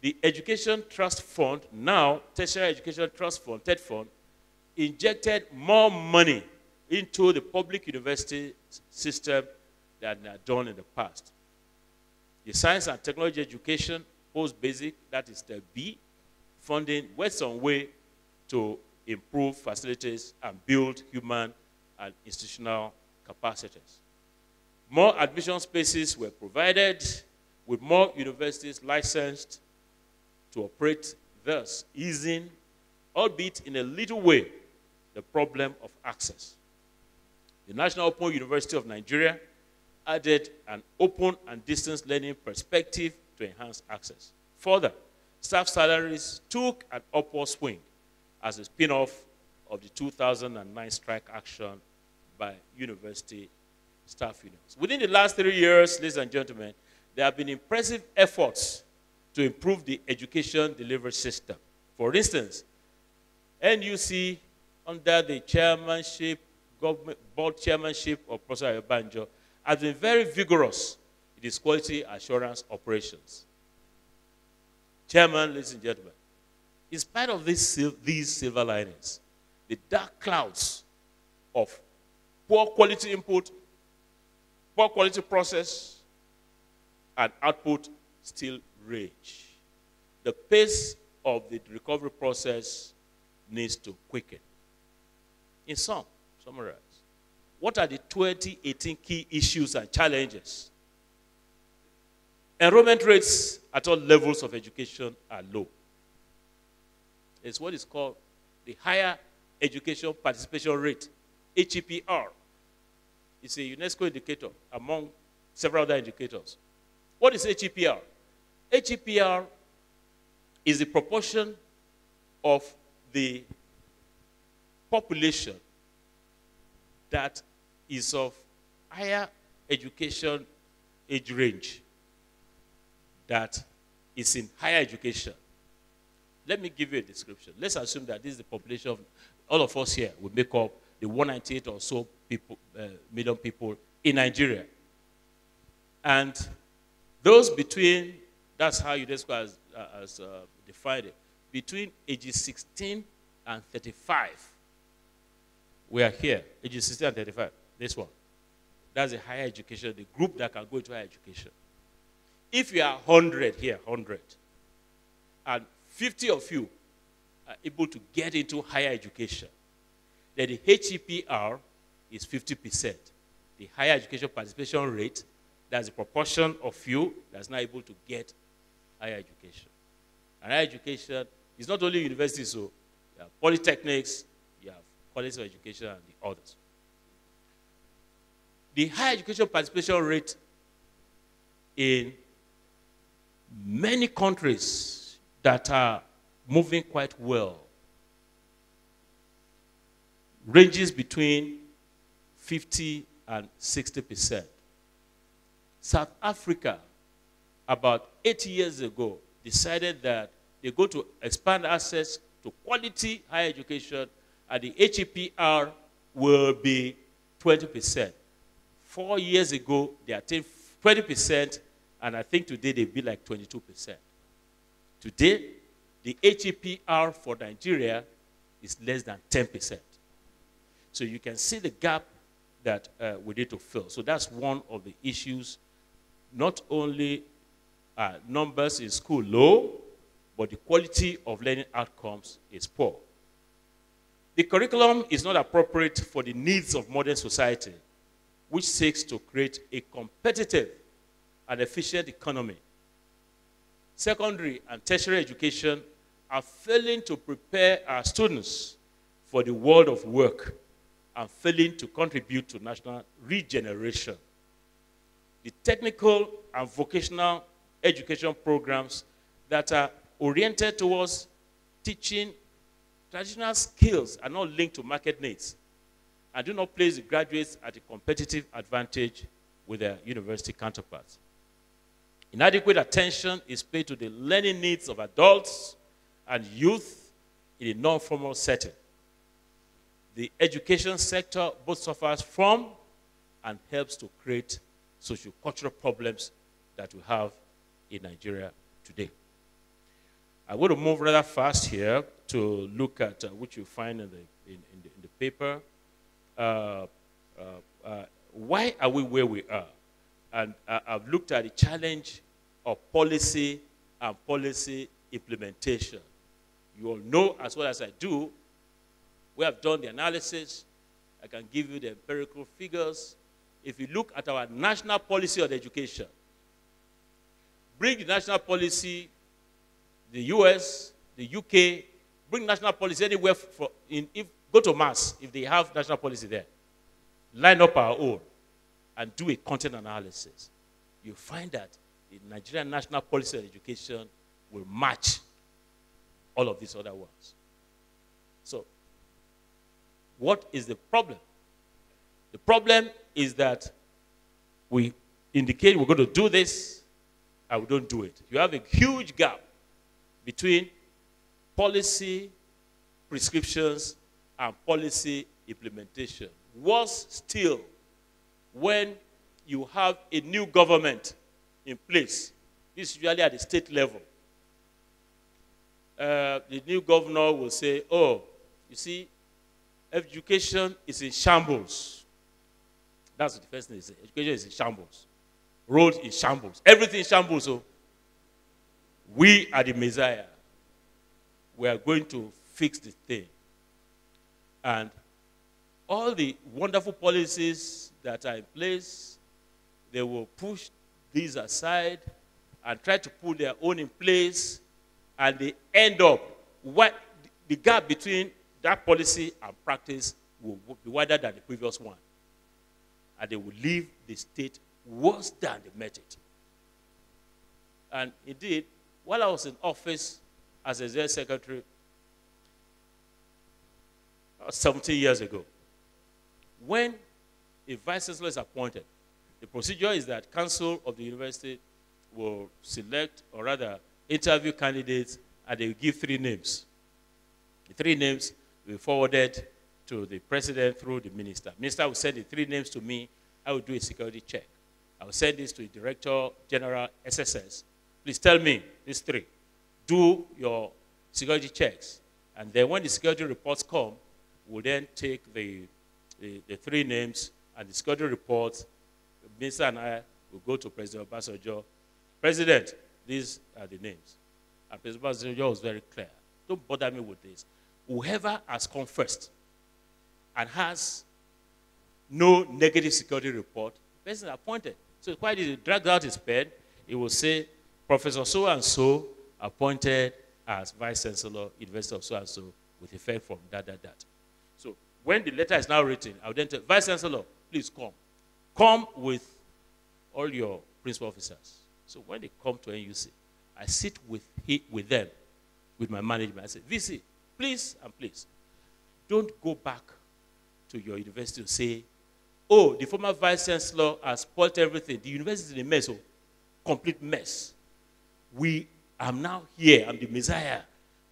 the Education Trust Fund, now Tertiary Education Trust Fund, TETFund, injected more money into the public university system than had done in the past. The science and technology education, post-basic, that is the B, funding went some way to improve facilities and build human and institutional capacities. More admission spaces were provided with more universities licensed to operate, thus easing, albeit in a little way, the problem of access. The National Open University of Nigeria added an open and distance learning perspective to enhance access. Further, staff salaries took an upward swing as a spin-off of the 2009 strike action by university staff unions. Within the last three years, ladies and gentlemen, there have been impressive efforts to improve the education delivery system. For instance, NUC, under the chairmanship, government board chairmanship of Professor Banjo, has been very vigorous in its quality assurance operations. Chairman, ladies and gentlemen, in spite of these, these silver linings, the dark clouds of poor quality input, poor quality process, and output still rage. The pace of the recovery process needs to quicken. In sum, summarize, what are the 2018 key issues and challenges? Enrollment rates at all levels of education are low. It's what is called the higher education participation rate, HEPR. It's a UNESCO indicator among several other indicators. What is HEPR? HEPR is the proportion of the population that is of higher education age range that is in higher education. Let me give you a description. Let's assume that this is the population of all of us here We make up the 198 or so people, uh, million people in Nigeria. And those between, that's how UNESCO has, uh, has uh, defined it, between ages 16 and 35. We are here, ages 16 and 35, this one. That's a higher education, the group that can go into higher education. If you are 100 here, 100, and 50 of you are able to get into higher education, then the HEPR is 50%. The higher education participation rate, that's the proportion of you that's not able to get higher education. And higher education is not only universities, so you have polytechnics, you have colleges of education, and the others. The higher education participation rate in many countries that are moving quite well ranges between 50 and 60 percent. South Africa, about 80 years ago, decided that they're going to expand access to quality higher education, and the HEPR will be 20 percent. Four years ago, they attained 20 percent, and I think today they'll be like 22 percent. Today, the HEPR for Nigeria is less than 10 percent. So you can see the gap that uh, we need to fill. So that's one of the issues. Not only uh, numbers in school low, but the quality of learning outcomes is poor. The curriculum is not appropriate for the needs of modern society, which seeks to create a competitive and efficient economy. Secondary and tertiary education are failing to prepare our students for the world of work and failing to contribute to national regeneration. The technical and vocational education programs that are oriented towards teaching traditional skills are not linked to market needs and do not place the graduates at a competitive advantage with their university counterparts. Inadequate attention is paid to the learning needs of adults and youth in a non formal setting the education sector both suffers from and helps to create socio-cultural problems that we have in Nigeria today. I want to move rather fast here to look at uh, you find in the, in, in, the, in the, paper. Uh, uh, uh why are we where we are? And I've looked at the challenge of policy and policy implementation. You all know as well as I do we have done the analysis. I can give you the empirical figures. If you look at our national policy on education, bring the national policy, the US, the UK, bring national policy anywhere for, in, if, go to Mars if they have national policy there. Line up our own and do a content analysis. You find that the Nigerian national policy on education will match all of these other ones. So what is the problem? The problem is that we indicate we're going to do this we don't do it. You have a huge gap between policy prescriptions and policy implementation. Worse still, when you have a new government in place, this is usually at the state level. Uh, the new governor will say, Oh, you see, education is in shambles. That's the first thing they say. Education is in shambles. Road in shambles. Everything in shambles. So we are the Messiah. We are going to fix the thing. And all the wonderful policies that are in place, they will push these aside and try to put their own in place, and they end up what the gap between that policy and practice will be wider than the previous one. And they will leave the state worse than they met it. And indeed, while I was in office as a Zen secretary, 17 years ago, when a vice chancellor is appointed, the procedure is that council of the university will select, or rather, interview candidates, and they will give three names. The three names will be forwarded to the president through the minister. Minister will send the three names to me. I will do a security check. I will send this to the director general SSS. Please tell me these three. Do your security checks. And then when the security reports come, we'll then take the, the, the three names and the security reports. Minister and I will go to President Obasanjo. President, these are the names. And President Obasanjo was very clear. Don't bother me with this. Whoever has come first and has no negative security report, the person appointed. So did he drag out his pen? He will say, Professor so and so appointed as Vice Chancellor, University of so and so, with effect from that, that, that. So when the letter is now written, I will then tell Vice Chancellor, please come. Come with all your principal officers. So when they come to NUC, I sit with, he, with them, with my management. I say, VC, please and please, don't go back to your university to say, oh, the former vice chancellor has spoiled everything. The university is a mess, oh, complete mess. We am now here. I'm the Messiah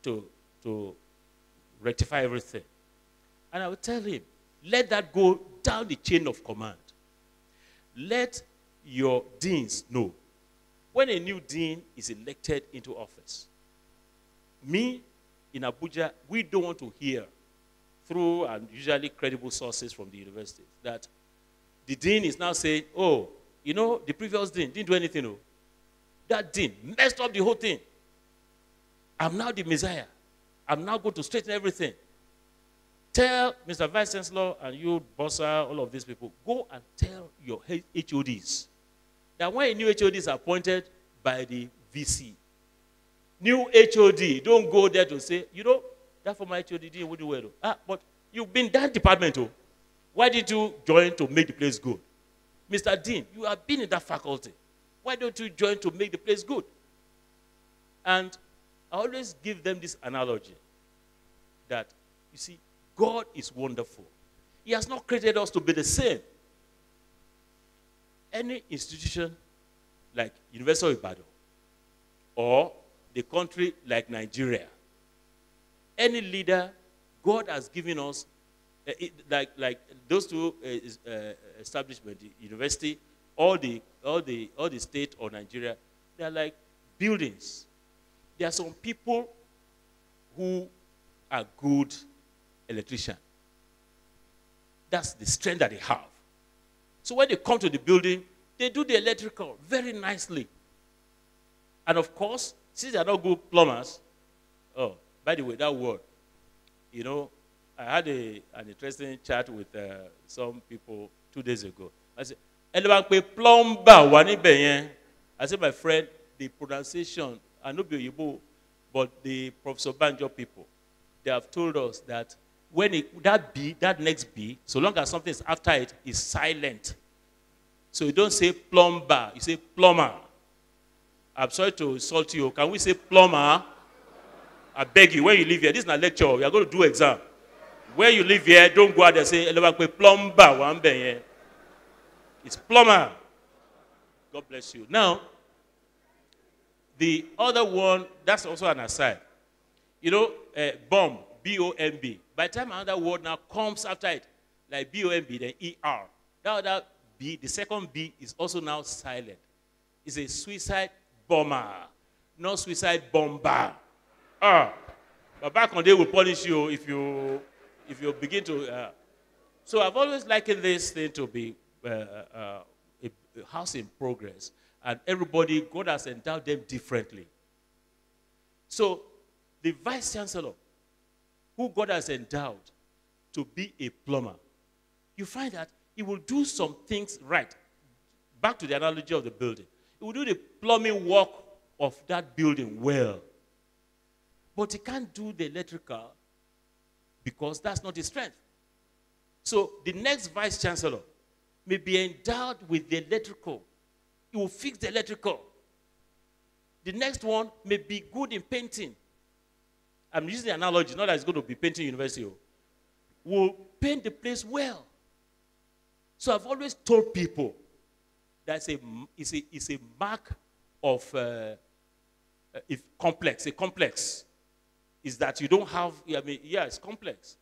to, to rectify everything. And I will tell him, let that go down the chain of command. Let your deans know. When a new dean is elected into office, me in Abuja, we don't want to hear through and usually credible sources from the university that the dean is now saying, oh, you know, the previous dean didn't do anything. No. That dean messed up the whole thing. I'm now the Messiah. I'm now going to straighten everything. Tell Mr. Vice Chancellor and you, Bossa, all of these people, go and tell your HODs that when a new HOD is appointed by the VC, new HOD, don't go there to say, you know, that for my HOD didn't do well. Ah, but you've been that department. Oh. Why did you join to make the place good? Mr. Dean, you have been in that faculty. Why don't you join to make the place good? And I always give them this analogy that, you see, God is wonderful. He has not created us to be the same. Any institution like University of Ibadan or the country like Nigeria any leader God has given us, it, like, like those two uh, uh, establishments, university, all the, all, the, all the state or Nigeria, they are like buildings. There are some people who are good electricians. That's the strength that they have. So when they come to the building, they do the electrical very nicely. And of course, since they are not good plumbers, oh, by the way, that word, you know, I had a, an interesting chat with uh, some people two days ago. I said, ẹni plumber wà I said, my friend, the pronunciation, I know be Oyibo, but the Professor Banjo people, they have told us that when it, that B, that next B, so long as something is after it, is silent. So you don't say plumber, you say plumber. I'm sorry to insult you. Can we say plumber? I beg you, when you leave here, this is not lecture, we are going to do exam. When you live here, don't go out there and say, plumber, one It's plumber. God bless you. Now, the other one, that's also an aside. You know, uh, bomb, B-O-M-B. By the time another word now comes after it, like B-O-M-B, then E-R. Now That B, the second B is also now silent. It's a suicide bomber, not suicide bomber. Ah, but back on day will punish you if you if you begin to. Uh, so I've always likened this thing to be uh, uh, a, a house in progress, and everybody God has endowed them differently. So the vice chancellor, who God has endowed to be a plumber, you find that he will do some things right. Back to the analogy of the building, he will do the plumbing work of that building well. But he can't do the electrical because that's not his strength. So the next vice chancellor may be endowed with the electrical. He will fix the electrical. The next one may be good in painting. I'm using the analogy, not that it's going to be painting university. Oh. Will paint the place well. So I've always told people that's a, it's a, it's a mark of uh, uh, if complex, a complex is that you don't have, I mean, yeah, it's complex.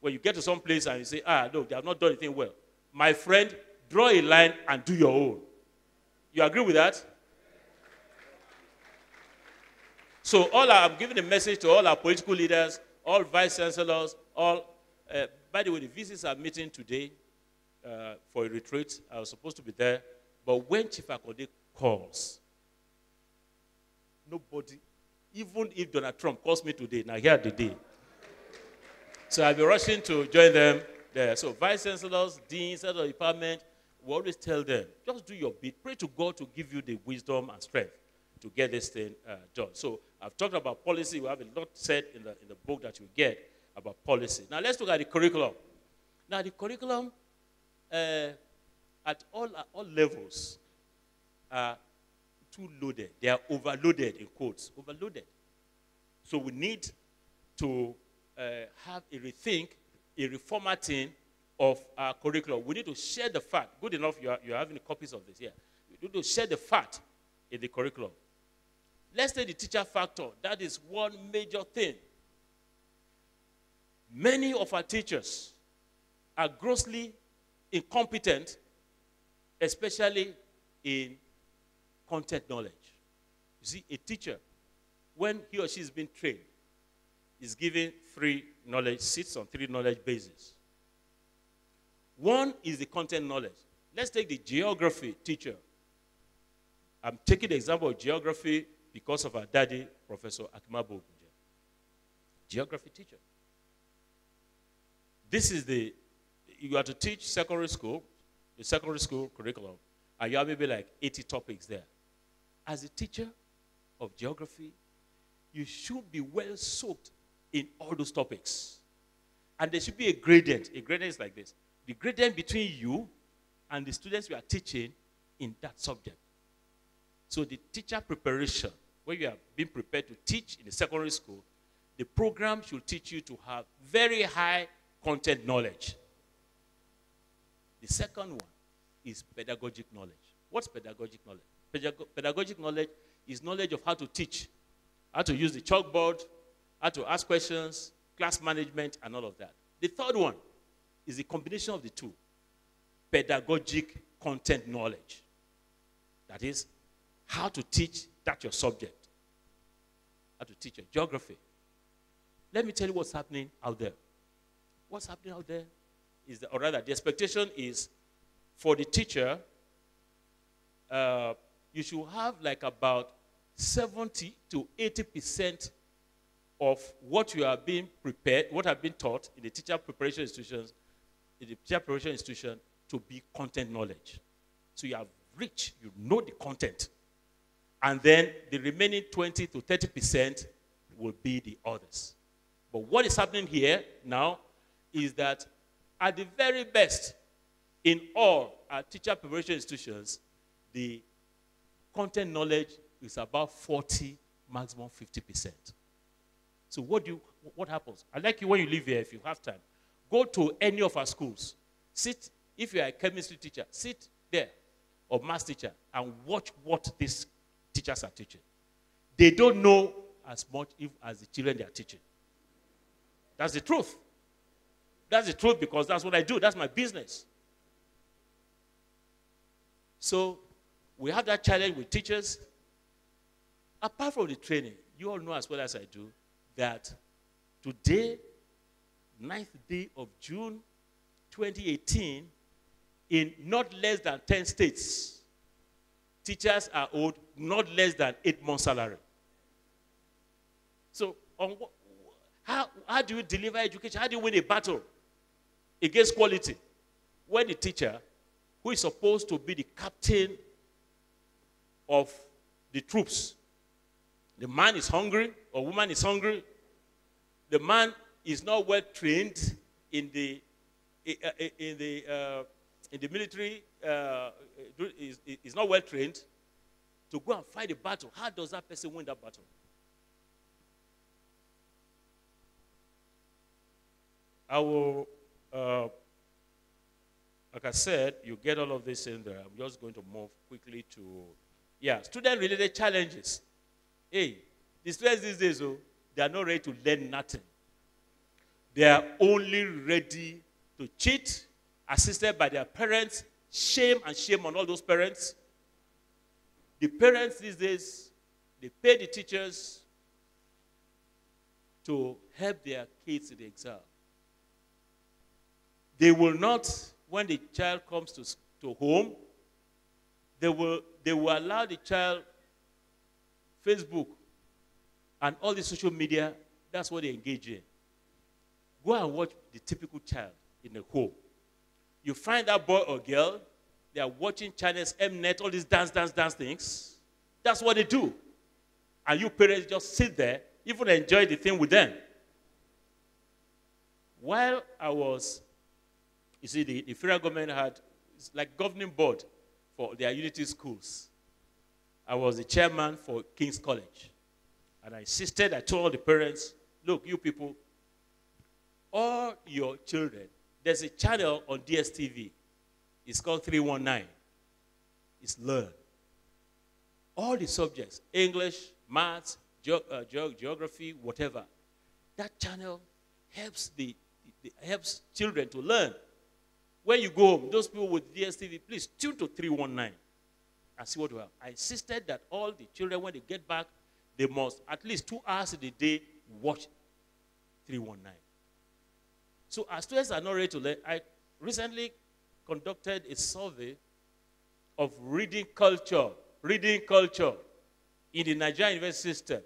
When you get to some place and you say, ah, no, they have not done anything well. My friend, draw a line and do your own. You agree with that? So all our, I'm giving a message to all our political leaders, all vice chancellors, all. Uh, by the way, the VCs are meeting today uh, for a retreat. I was supposed to be there, but when Chief Akande calls, nobody, even if Donald Trump calls me today, now here the day. So I'll be rushing to join them there. So vice chancellors, deans, head of department, we always tell them, just do your bit. Pray to God to give you the wisdom and strength to get this thing uh, done. So I've talked about policy. We have a lot said in the, in the book that you get about policy. Now let's look at the curriculum. Now the curriculum uh, at all, at all levels are too loaded. They are overloaded, in quotes, overloaded. So we need to uh, have a rethink, a reformatting of our curriculum. We need to share the fact. Good enough, you are, you are having copies of this here. We need to share the fact in the curriculum. Let's take the teacher factor. That is one major thing. Many of our teachers are grossly incompetent, especially in content knowledge. You see, a teacher, when he or she is being trained, is given three knowledge, sits on three knowledge bases. One is the content knowledge. Let's take the geography teacher. I'm taking the example of geography because of our daddy, Professor Akimabo Geography teacher. This is the, you are to teach secondary school, the secondary school curriculum, and you have maybe like 80 topics there. As a teacher of geography, you should be well soaked in all those topics. And there should be a gradient. A gradient is like this the gradient between you and the students you are teaching in that subject. So the teacher preparation, when you are being prepared to teach in the secondary school, the program should teach you to have very high content knowledge. The second one is pedagogic knowledge. What's pedagogic knowledge? Pedagogic knowledge is knowledge of how to teach, how to use the chalkboard, how to ask questions, class management, and all of that. The third one is a combination of the two pedagogic content knowledge. That is, how to teach that your subject, how to teach your geography. Let me tell you what's happening out there. What's happening out there is, or rather, the expectation is for the teacher, uh, you should have like about 70 to 80 percent of what you are being prepared, what have been taught in the teacher preparation institutions in the teacher preparation institution to be content knowledge. So you have rich, you know the content. And then the remaining 20 to 30% will be the others. But what is happening here now is that at the very best, in all our teacher preparation institutions, the content knowledge is about 40, maximum 50%. So what do you, what happens? I like you when you leave here, if you have time, Go to any of our schools. Sit, if you are a chemistry teacher, sit there or math teacher and watch what these teachers are teaching. They don't know as much if, as the children they are teaching. That's the truth. That's the truth because that's what I do. That's my business. So we have that challenge with teachers. Apart from the training, you all know as well as I do that today 9th day of June 2018 in not less than 10 states. Teachers are owed not less than eight months' salary. So, on, how, how do you deliver education? How do you win a battle against quality? When the teacher, who is supposed to be the captain of the troops, the man is hungry or woman is hungry, the man is not well trained in the in the uh, in the military uh, is, is not well trained to go and fight a battle. How does that person win that battle? I will uh, like I said, you get all of this in there. I'm just going to move quickly to, yeah, student-related challenges. Hey, the students these days, oh, they are not ready to learn nothing. They are only ready to cheat, assisted by their parents. Shame and shame on all those parents. The parents these days, they pay the teachers to help their kids in the exam. They will not, when the child comes to, to home, they will, they will allow the child Facebook and all the social media, that's what they engage in. Go and watch the typical child in the home. You find that boy or girl, they are watching channels, Mnet, all these dance, dance, dance things. That's what they do. And you parents just sit there, even enjoy the thing with them. While I was, you see, the, the federal government had, it's like governing board for their unity schools. I was the chairman for King's College. And I insisted, I told the parents, look, you people, all your children, there's a channel on DSTV. It's called 319. It's Learn. All the subjects, English, maths, ge- uh, ge- geography, whatever. That channel helps, the, the, helps children to learn. When you go home, those people with DSTV, please tune to 319 and see what we have. I insisted that all the children, when they get back, they must at least two hours a day watch 319. So our students are not ready to learn. I recently conducted a survey of reading culture, reading culture in the Nigerian university system.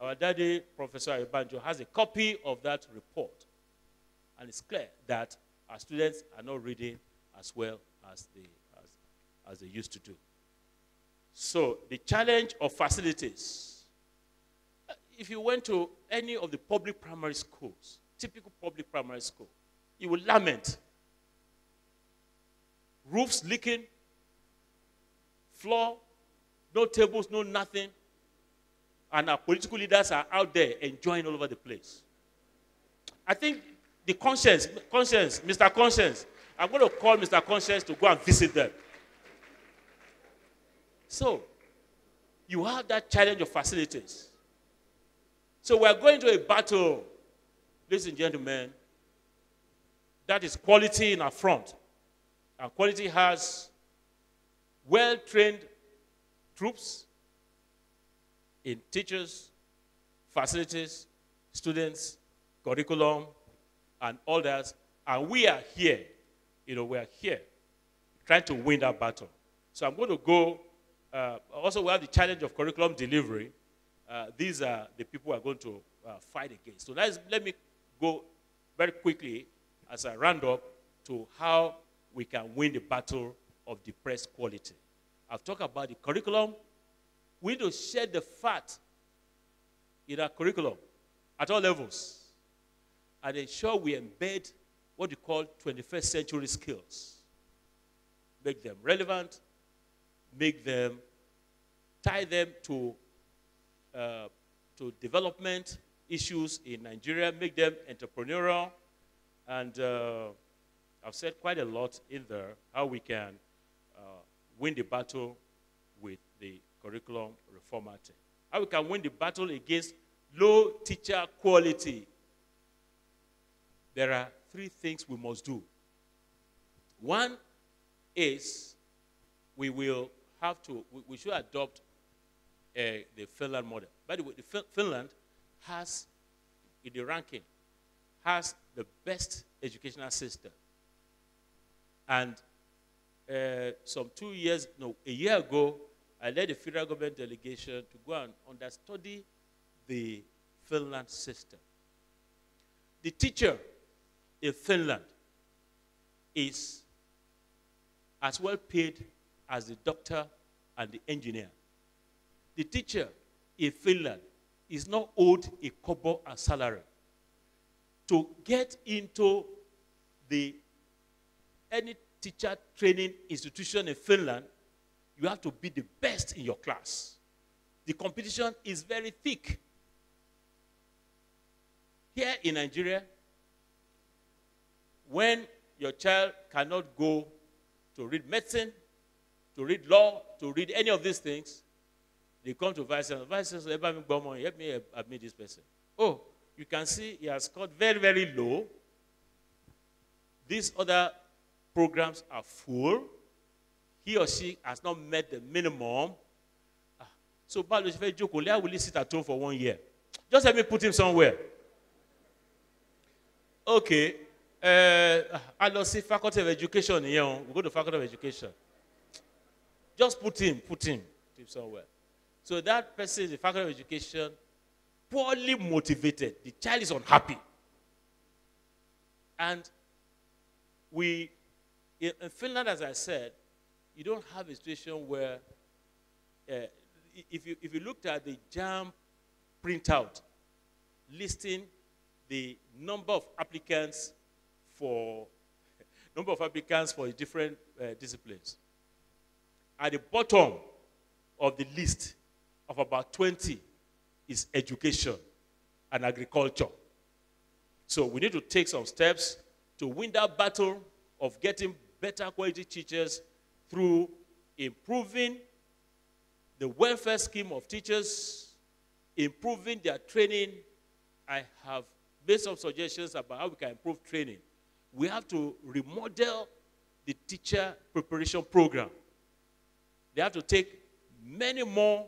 Our daddy, Professor Ayo Banjo, has a copy of that report. And it's clear that our students are not reading as well as they, as, as they used to do. So the challenge of facilities uh, if you went to any of the public primary schools, typical public primary school, you will lament. Roofs leaking, floor, no tables, no nothing. And our political leaders are out there enjoying all over the place. I think the conscience, conscience, Mr. Conscience, I'm going to call Mr. Conscience to go and visit them. So, you have that challenge of facilities. So we're going to a battle, ladies and gentlemen, that is quality in our front. Our quality has well trained troops in teachers, facilities, students, curriculum, and that. And we are here, you know, we are here trying to win that battle. So I'm going to go. Uh, also, we have the challenge of curriculum delivery uh, these are the people we are going to uh, fight against. So let's, let me go very quickly as a roundup to how we can win the battle of depressed quality. I've talked about the curriculum. We need to shed the fat in our curriculum at all levels and ensure we embed what we call 21st century skills. Make them relevant, make them, tie them to uh, to development issues in Nigeria, make them entrepreneurial. And uh, I've said quite a lot in there how we can uh, win the battle with the curriculum reformatting. How we can win the battle against low teacher quality. There are three things we must do. One is we will have to, we should adopt uh, the Finland model. By the way, the Finland has, in the ranking, has the best educational system. And uh, some two years, no, a year ago, I led the federal government delegation to go and understudy the Finland system. The teacher in Finland is as well paid as the doctor and the engineer. The teacher in Finland is not owed a kobo a salary. To get into the any teacher training institution in Finland, you have to be the best in your class. The competition is very thick. Here in Nigeria, when your child cannot go to read medicine, to read law, to read any of these things, they come to vice chancellor. Vice chancellor, help me admit this person. Oh, you can see he has scored very, very low. These other programs are full. He or she has not met the minimum. Ah, so, Balo Shefe Joko, will he sit at home for one year? Just let me put him somewhere. Okay. I lọ see faculty of education here. We go to faculty of education. Just put him, put him, put somewhere. So that person is the faculty of education, poorly motivated. The child is unhappy. And we, in Finland, as I said, you don't have a situation where, uh, if, you, if you looked at the JAMB printout listing the number of applicants for <laughs> number of applicants for different uh, disciplines. At the bottom of the list of about 20 is education and agriculture. So we need to take some steps to win that battle of getting better quality teachers through improving the welfare scheme of teachers, improving their training. I have made some suggestions about how we can improve training. We have to remodel the teacher preparation program. They have to take many more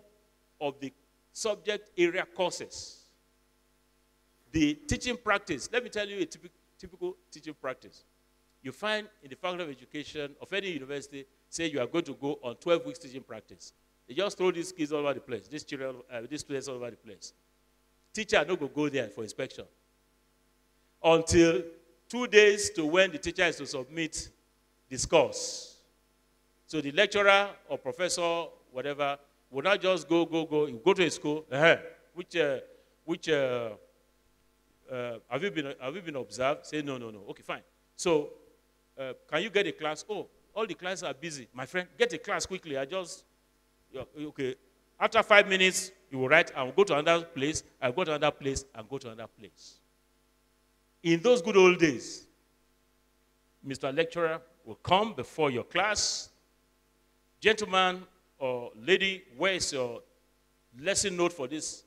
of the subject area courses. The teaching practice, let me tell you a typical, typical teaching practice. You find in the Faculty of Education of any university, say you are going to go on 12 weeks teaching practice. They just throw these kids all over the place, these children, uh, these students all over the place. Teacher no go go there for inspection until two days to when the teacher is to submit this course. So the lecturer or professor, whatever, will not just go, go, go. You go to a school, uh-huh, which, uh, which uh, uh, have, you been, have you been observed? Say, no, no, no. Okay, fine. So, uh, can you get a class? Oh, all the classes are busy. My friend, get a class quickly. I just, okay. After five minutes, you will write, I will go to another place, I'll go to another place, and go to another place. In those good old days, Mr. Lecturer will come before your class. Gentleman or lady, where's your lesson note for this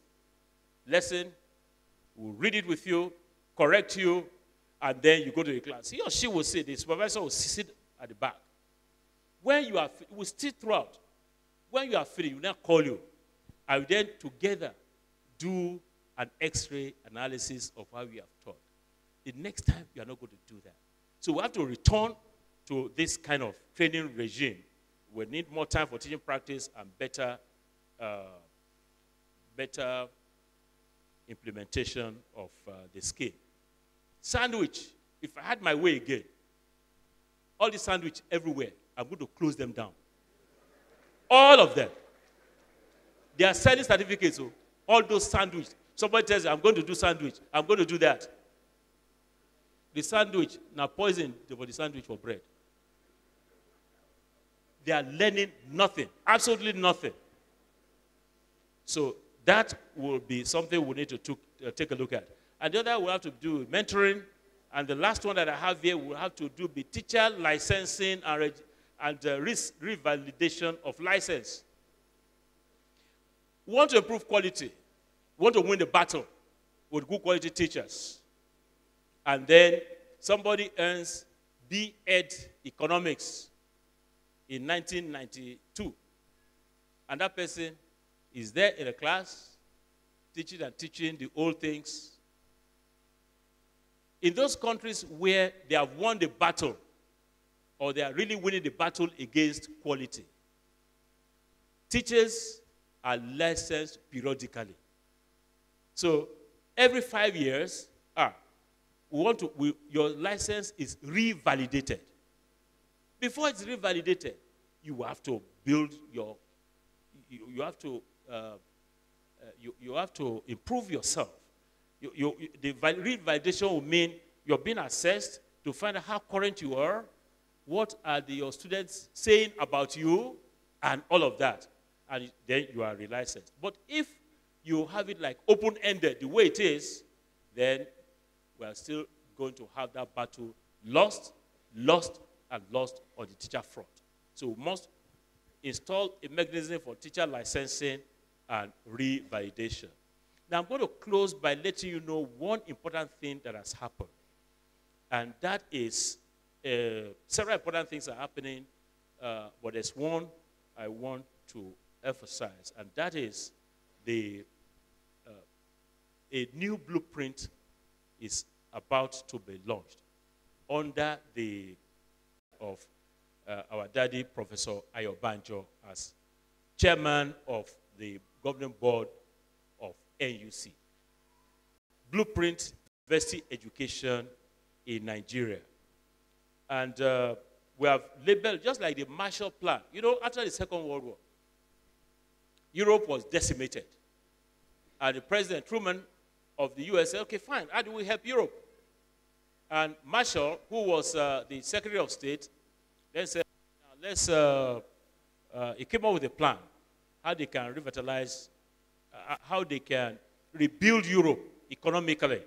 lesson? We'll read it with you, correct you, and then you go to the class. He or she will sit, the supervisor will sit at the back. When you are, we will sit throughout. When you are free, will now call you. I will then together do an x-ray analysis of how we have taught. The next time, you are not going to do that. So we have to return to this kind of training regime we need more time for teaching practice and better, uh, better implementation of uh, the skill. Sandwich, if I had my way again, all the sandwich everywhere, I'm going to close them down. All of them. They are selling certificates, so oh. all those sandwich. Somebody tells you, I'm going to do sandwich. I'm going to do that. The sandwich, now poison for the sandwich for bread they are learning nothing, absolutely nothing. So that will be something we need to took, uh, take a look at. And the other we have to do mentoring. And the last one that I have here, we'll have to do be teacher licensing and, and uh, risk revalidation of license. We want to improve quality. We want to win the battle with good quality teachers. And then somebody earns B.Ed economics in 1992. And that person is there in a class, teaching and teaching the old things. In those countries where they have won the battle, or they are really winning the battle against quality, teachers are licensed periodically. So every five years, ah, we want to, we, your license is revalidated. Before it's revalidated, you have to build your, you, you have to, uh, uh, you, you have to improve yourself. You, you, the revalidation will mean you're being assessed to find out how current you are, what are the, your students saying about you, and all of that. And then you are relicensed. But if you have it like open-ended, the way it is, then we are still going to have that battle lost lost and lost on the teacher front. So we must install a mechanism for teacher licensing and revalidation. Now I'm going to close by letting you know one important thing that has happened. And that is uh, several important things are happening, uh, but there's one I want to emphasize, and that is the uh, a new blueprint is about to be launched under the of uh, our daddy, Professor Ayo Banjo, as chairman of the governing board of NUC. Blueprint University Education in Nigeria. And uh, we have labeled, just like the Marshall Plan. You know, after the Second World War, Europe was decimated. And the President Truman of the US said, okay, fine, how do we help Europe? And Marshall, who was uh, the Secretary of State, then said, let's, uh, uh, he came up with a plan how they can revitalize, uh, how they can rebuild Europe economically.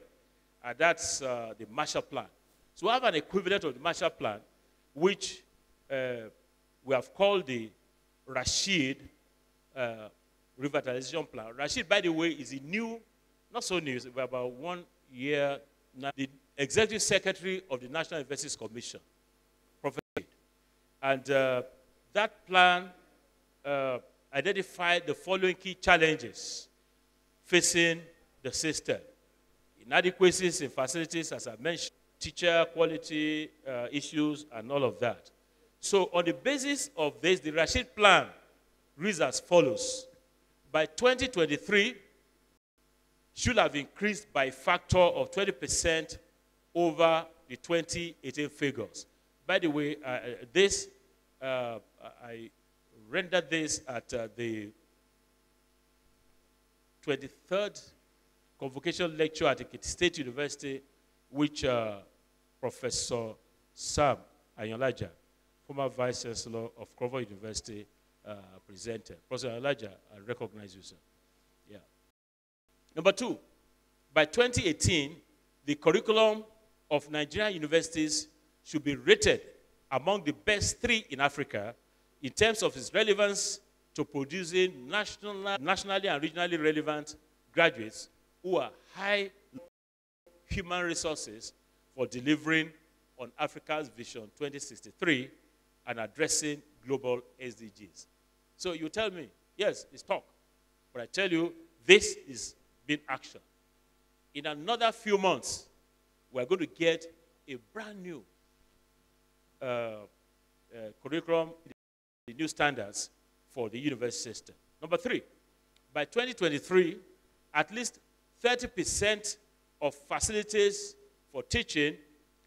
And that's uh, the Marshall Plan. So we have an equivalent of the Marshall Plan, which uh, we have called the Rasheed Revitalization Plan. Rasheed, by the way, is a new, not so new, about one year now, the Executive Secretary of the National Universities Commission, Professor. And uh, that plan uh, identified the following key challenges facing the system. Inadequacies in facilities, as I mentioned, teacher quality uh, issues, and all of that. So, on the basis of this, the Rasheed Plan reads as follows. By 2023, should have increased by a factor of 20% over the 2018 figures. By the way, uh, uh, this, uh, I rendered this at uh, the 23rd convocation lecture at the State University, which uh, Professor Sam Ayonlaja, former Vice Chancellor of Crawford University, uh, presented. Professor Ayonlaja, I recognize you, sir. Number two, by 2018, the curriculum of Nigerian universities should be rated among the best three in Africa in terms of its relevance to producing national, nationally and regionally relevant graduates who are high human resources for delivering on Africa's Vision 2063 and addressing global SDGs. So you tell me, yes, it's talk. But I tell you, this is being action. In another few months, we're going to get a brand new uh, uh, curriculum, the new standards for the university system. Number three, by 2023, at least 30% of facilities for teaching,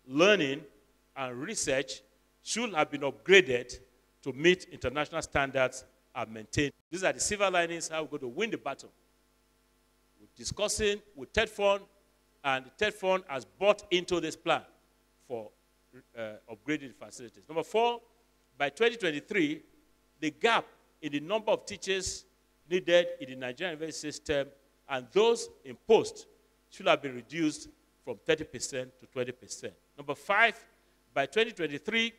learning, and research should have been upgraded to meet international standards and maintained. These are the silver linings how we're going to win the battle. Discussing with TETFund, and TETFund has bought into this plan for uh, upgrading facilities. Number four, by 2023, the gap in the number of teachers needed in the Nigerian university system and those in post should have been reduced from 30% to 20%. Number five, by 2023,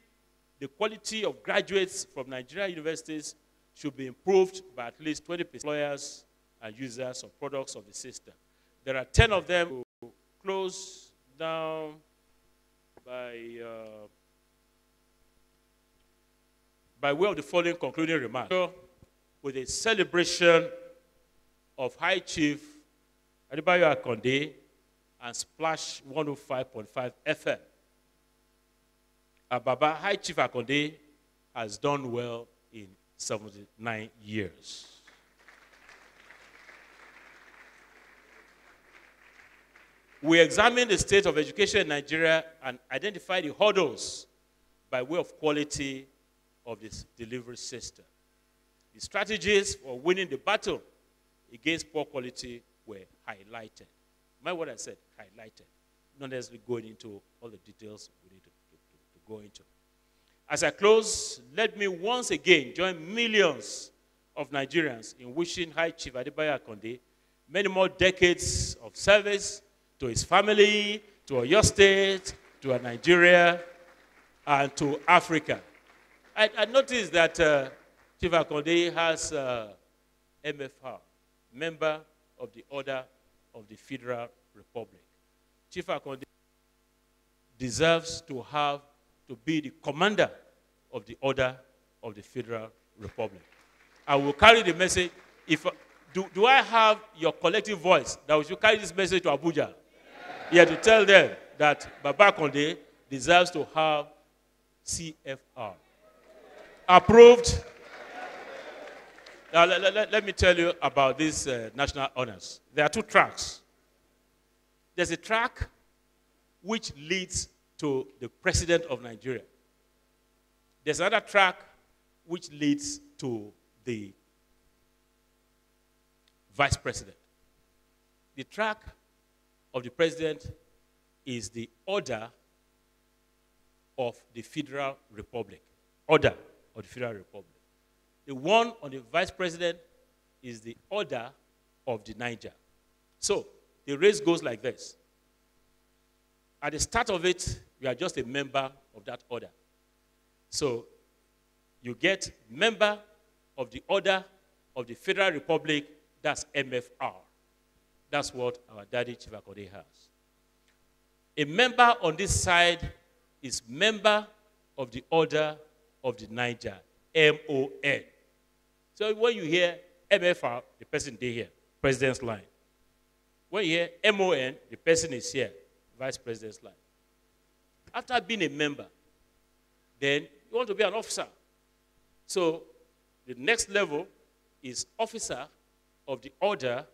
the quality of graduates from Nigerian universities should be improved by at least 20% employers and users of products of the system. There are 10 of them who close down by, uh, by way of the following concluding remarks. With a celebration of High Chief Adebayo Akande and Splash 105.5 FM. Baba High Chief Akande has done well in 79 years. We examined the state of education in Nigeria and identified the hurdles by way of quality of this delivery system. The strategies for winning the battle against poor quality were highlighted. My what I said, highlighted. Not necessarily going into all the details we need to, to, to go into. As I close, let me once again join millions of Nigerians in wishing High Chief Adebayo Akande many more decades of service to his family, to your state, to Nigeria, and to Africa. I, I noticed that uh, Chief Akande has uh, MFR, member of the Order of the Federal Republic. Chief Akande deserves to have to be the commander of the Order of the Federal Republic. I will carry the message. If do, do I have your collective voice that we should carry this message to Abuja? Yeah, to tell them that Baba Konde deserves to have CFR. Approved. Now, let, let, let me tell you about these uh, national honors. There are two tracks. There's a track which leads to the president of Nigeria. There's another track which leads to the vice president. The track of the president is the order of the Federal Republic. Order of the Federal Republic. The one on the vice president is the order of the Niger. So the race goes like this. At the start of it, you are just a member of that order. So you get member of the order of the Federal Republic, that's MFR. That's what our daddy Chief Akande has. A member on this side is member of the order of the Niger, MON. So when you hear MFR, the person they here, president's line. When you hear MON, the person is here, vice president's line. After being a member, then you want to be an officer. So the next level is officer of the order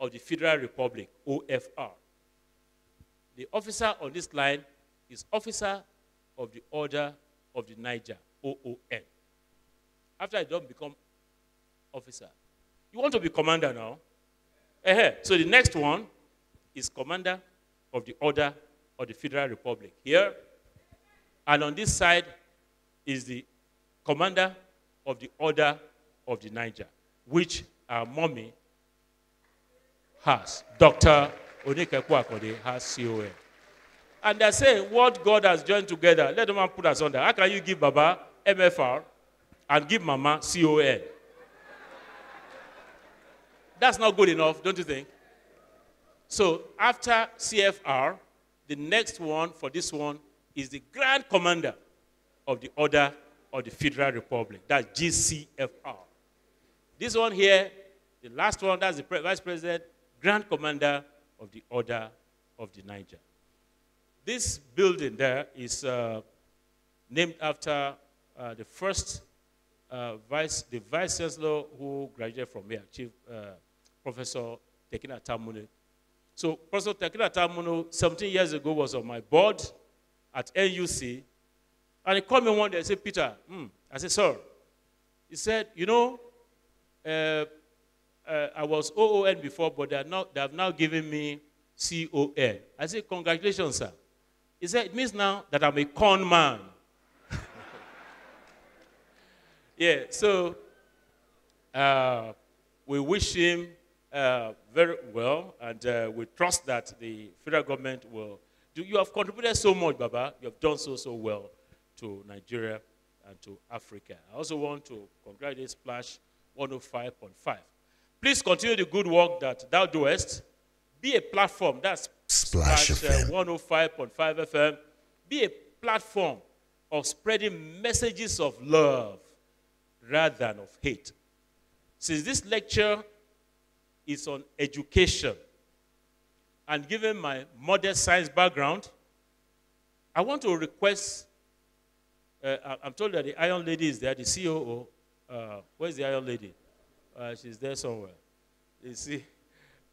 of the Federal Republic, OFR. The officer on this line is officer of the order of the Niger, OON. After I don't become officer, you want to be commander now? Uh-huh. So the next one is commander of the order of the Federal Republic. Here, and on this side is the commander of the order of the Niger, which our mommy has. Dr. Onikepo Akande has CON. And they're saying what God has joined together, let the man put us under. How can you give Baba MFR and give Mama CON? That's not good enough, don't you think? So after CFR, the next one for this one is the Grand Commander of the Order of the Federal Republic. That's GCFR. This one here, the last one, that's the Vice President, Grand Commander of the Order of the Niger. This building there is uh, named after uh, the first uh, vice, the vice chancellor who graduated from here, Chief uh, Professor Tekena Tamuno. So Professor Tekena Tamuno, 17 years ago, was on my board at NUC, and he called me one day and said, Peter, hmm. I said, sir. He said, you know, uh, I was OON before, but they, not, they have now given me CON. I said, congratulations, sir. He said, it means now that I'm a con man. <laughs> yeah, so uh, we wish him uh, very well, and uh, we trust that the federal government will do. You have contributed so much, Baba. You have done so, so well to Nigeria and to Africa. I also want to congratulate Splash 105.5. Please continue the good work that thou doest. Be a platform, that's Splash, Splash uh, 105.5 FM. Be a platform of spreading messages of love rather than of hate. Since this lecture is on education, and given my modest science background, I want to request. Uh, I'm told that the Iron Lady is there, the COO. Uh, where's the Iron Lady? Uh, she's there somewhere. You see?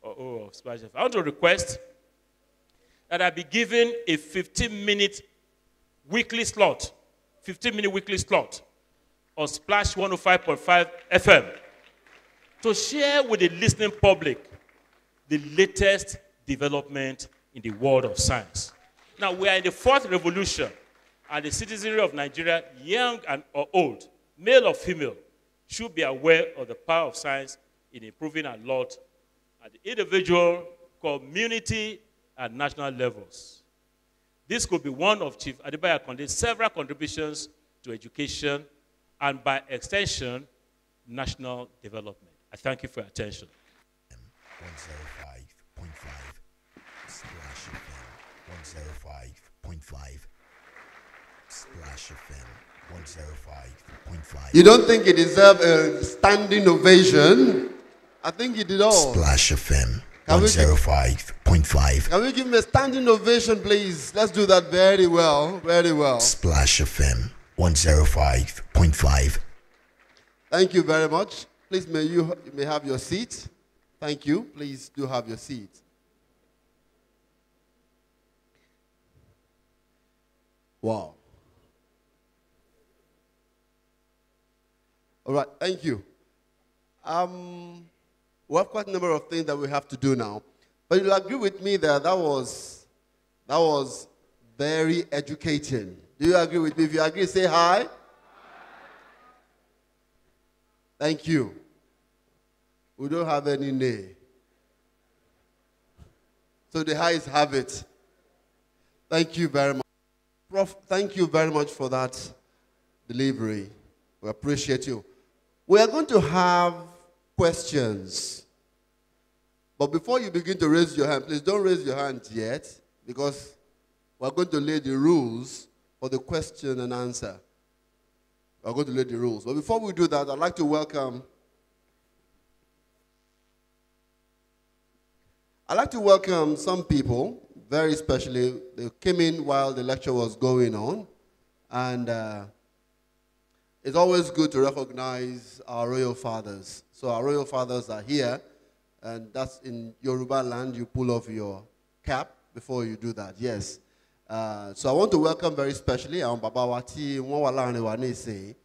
Oh, oh Splash I want to request that I be given a 15 minute weekly slot, 15 minute weekly slot on Splash 105.5 FM to share with the listening public the latest development in the world of science. Now, we are in the fourth revolution, and the citizenry of Nigeria, young and or old, male or female, should be aware of the power of science in improving a lot at the individual, community, and national levels. This could be one of Chief Adebayo several contributions to education and by extension, national development. I thank you for your attention. 105.5 Splash FM 105.5 Splash FM 105.5 You don't think he deserves a standing ovation? I think he did all. Splash FM Can 105.5 Can we give him a standing ovation, please? Let's do that very well. Very well. Splash FM 105.5 Thank you very much. Please, may you, you may have your seat. Thank you. Please do have your seat. Wow. All right, thank you. Um, we have quite a number of things that we have to do now, but you'll agree with me that that was that was very educating. Do you agree with me? If you agree, say hi. Thank you. We don't have any nay. So the highs have it. Thank you very much. Prof, thank you very much for that delivery. We appreciate you. We are going to have questions. But before you begin to raise your hand, please don't raise your hand yet because we're going to lay the rules for the question and answer. We're going to lay the rules. But before we do that, I'd like to welcome. I'd like to welcome some people, very especially. They came in while the lecture was going on. And uh, it's always good to recognize our royal fathers. So our royal fathers are here. And that's in Yoruba land. You pull off your cap before you do that. Yes. Uh, so I want to welcome very specially àwọn bàbá wa tí wọ́n wà láàrin wa ní ìsìn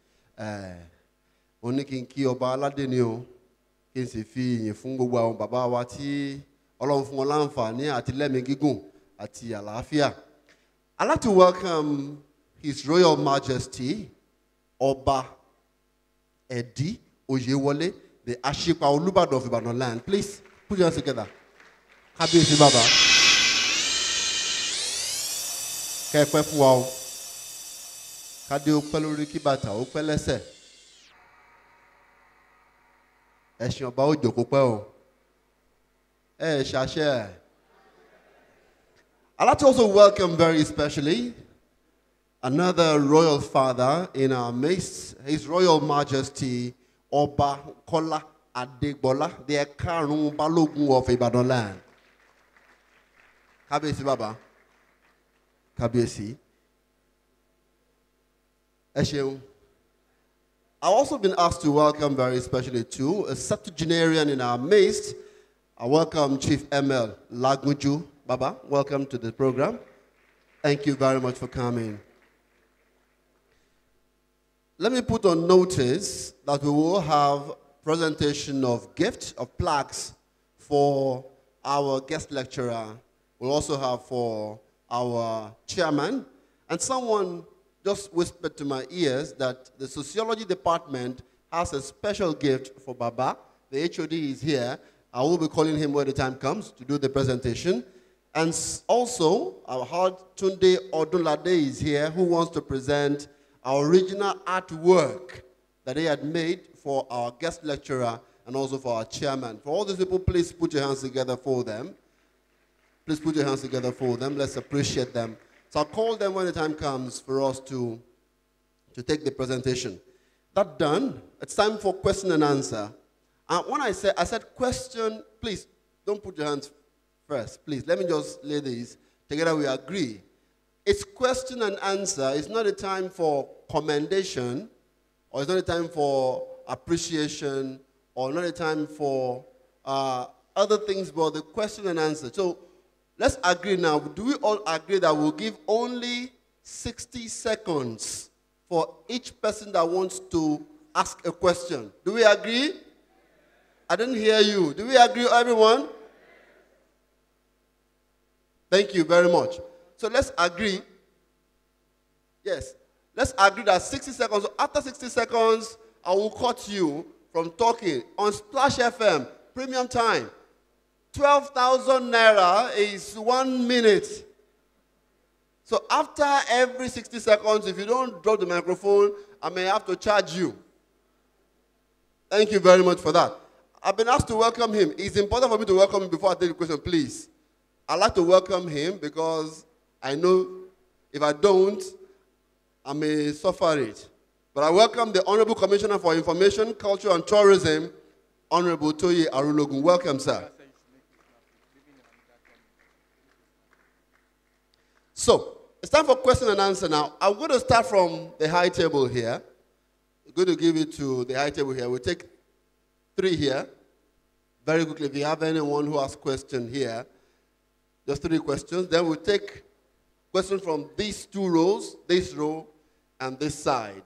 mo ní kí n kí ọba aládé ni o kí n sì fi ìyìn fún gbogbo àwọn bàbá wa láǹfààní àti àti. I'd like to welcome His Royal Majesty Ọba Ẹ̀dí Oyèwọlé the Ashipa Olúbàdàn of Ìbàdàn land. Please put your hands together. Kábíyèsí bàbá. kẹ́ ẹ pẹ́ fún wa o. Kádé ó pẹ́ lórí kí bàtà ó pẹ́ lẹ́sẹ̀. Ẹ̀sìn ọba ó jòkó pẹ́ o. Ẹ ṣàṣẹ. I'd like to also welcome very specially another royal father in our midst, His Royal Majesty Ọba Kọ́lá Adégbọ́lá, the ẹ̀karùn-ún balógun of Ibadan land. Kábíyèsí bàbá. Kábíyèsí. Ẹ. I've also been asked to welcome very especially too a septuagenarian in our midst. I welcome Chief ML Lagunju. Baba, welcome to the program. Thank you very much for coming. Let me put on notice that we will have presentation of gift of plaques for our guest lecturer. We'll also have for our chairman. And someone just whispered to my ears that the sociology department has a special gift for Baba. The HOD is here. I will be calling him when the time comes to do the presentation. And also, our heart Tunde Odunlade is here who wants to present our original artwork that he had made for our guest lecturer and also for our chairman. For all these people, please put your hands together for them. Please put your hands together for them. Let's appreciate them. So I'll call them when the time comes for us to, to take the presentation. That done, it's time for question and answer. And when I said, I said question, please don't put your hands first. Please, let me just lay these. Together we agree. It's question and answer. It's not a time for commendation, or it's not a time for appreciation, or not a time for uh, other things, but the question and answer. So let's agree now. Do we all agree that we'll give only 60 seconds for each person that wants to ask a question? Do we agree? I didn't hear you. Do we agree, everyone? Thank you very much. So let's agree. Yes. Let's agree that 60 seconds. After 60 seconds, I will cut you from talking on Splash FM, premium time. 12,000 naira is one minute. So after every 60 seconds, if you don't drop the microphone, I may have to charge you. Thank you very much for that. I've been asked to welcome him. It's important for me to welcome him before I take the question, please. I'd like to welcome him because I know if I don't, I may suffer it. But I welcome the Honorable Commissioner for Information, Culture, and Tourism, Honorable Toye Arulogun. Welcome, sir. So, it's time for question and answer now. I'm going to start from the high table here. I'm going to give it to the high table here. We'll take three here. Very quickly, if you have anyone who has question here, just three questions. Then we'll take questions from these two rows, this row, and this side.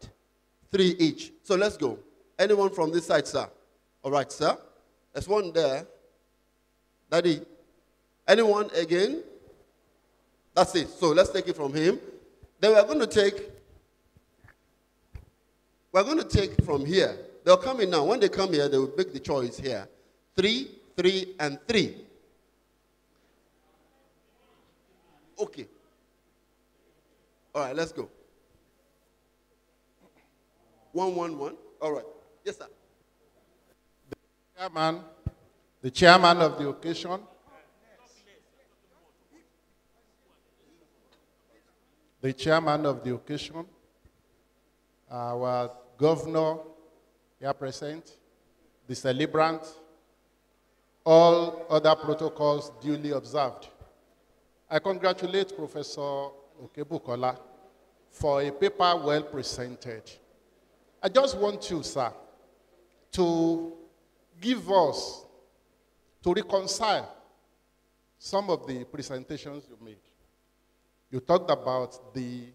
Three each. So let's go. Anyone from this side, sir? All right, sir. There's one there. Daddy. Anyone again? That's it. So let's take it from him. Then we're going to take, we're going to take from here. They'll come in now. When they come here, they will make the choice here. Three, three, and three. Okay. All right, let's go. One, one, one. All right. Yes, sir. The Chairman, the chairman of the occasion, the chairman of the occasion, our governor here present, the celebrant, all other protocols duly observed. I congratulate Professor Okebukola for a paper well presented. I just want you, sir, to give us, to reconcile some of the presentations you made. You talked about the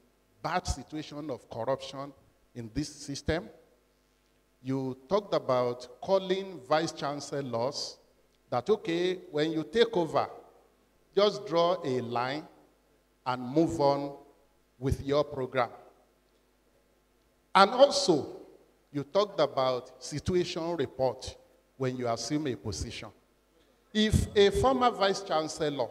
bad situation of corruption in this system. You talked about calling vice chancellors that, okay, when you take over, just draw a line and move on with your program. And also, you talked about situation report when you assume a position. If a former vice chancellor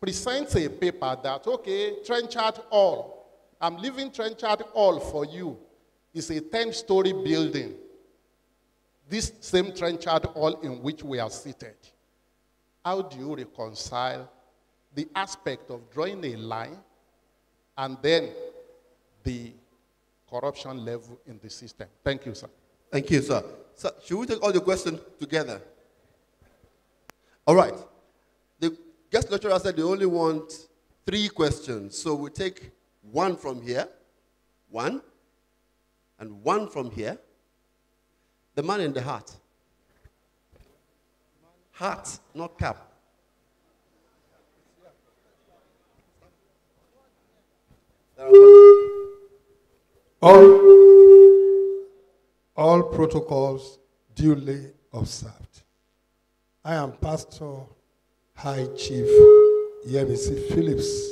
presents a paper that, okay, Trenchard Hall, I'm leaving Trenchard Hall for you, it's a 10 story building. This same Trenchard Hall in which we are seated. How do you reconcile the aspect of drawing a line and then the corruption level in the system? Thank you, sir. Thank you, sir. So, should we take all the questions together? All right. The guest lecturer said they only want three questions. So we take one from here, one, and one from here. The man in the hat. Hat, not cap. There are- All, all protocols duly observed. I am Pastor High Chief Yemisi Phillips.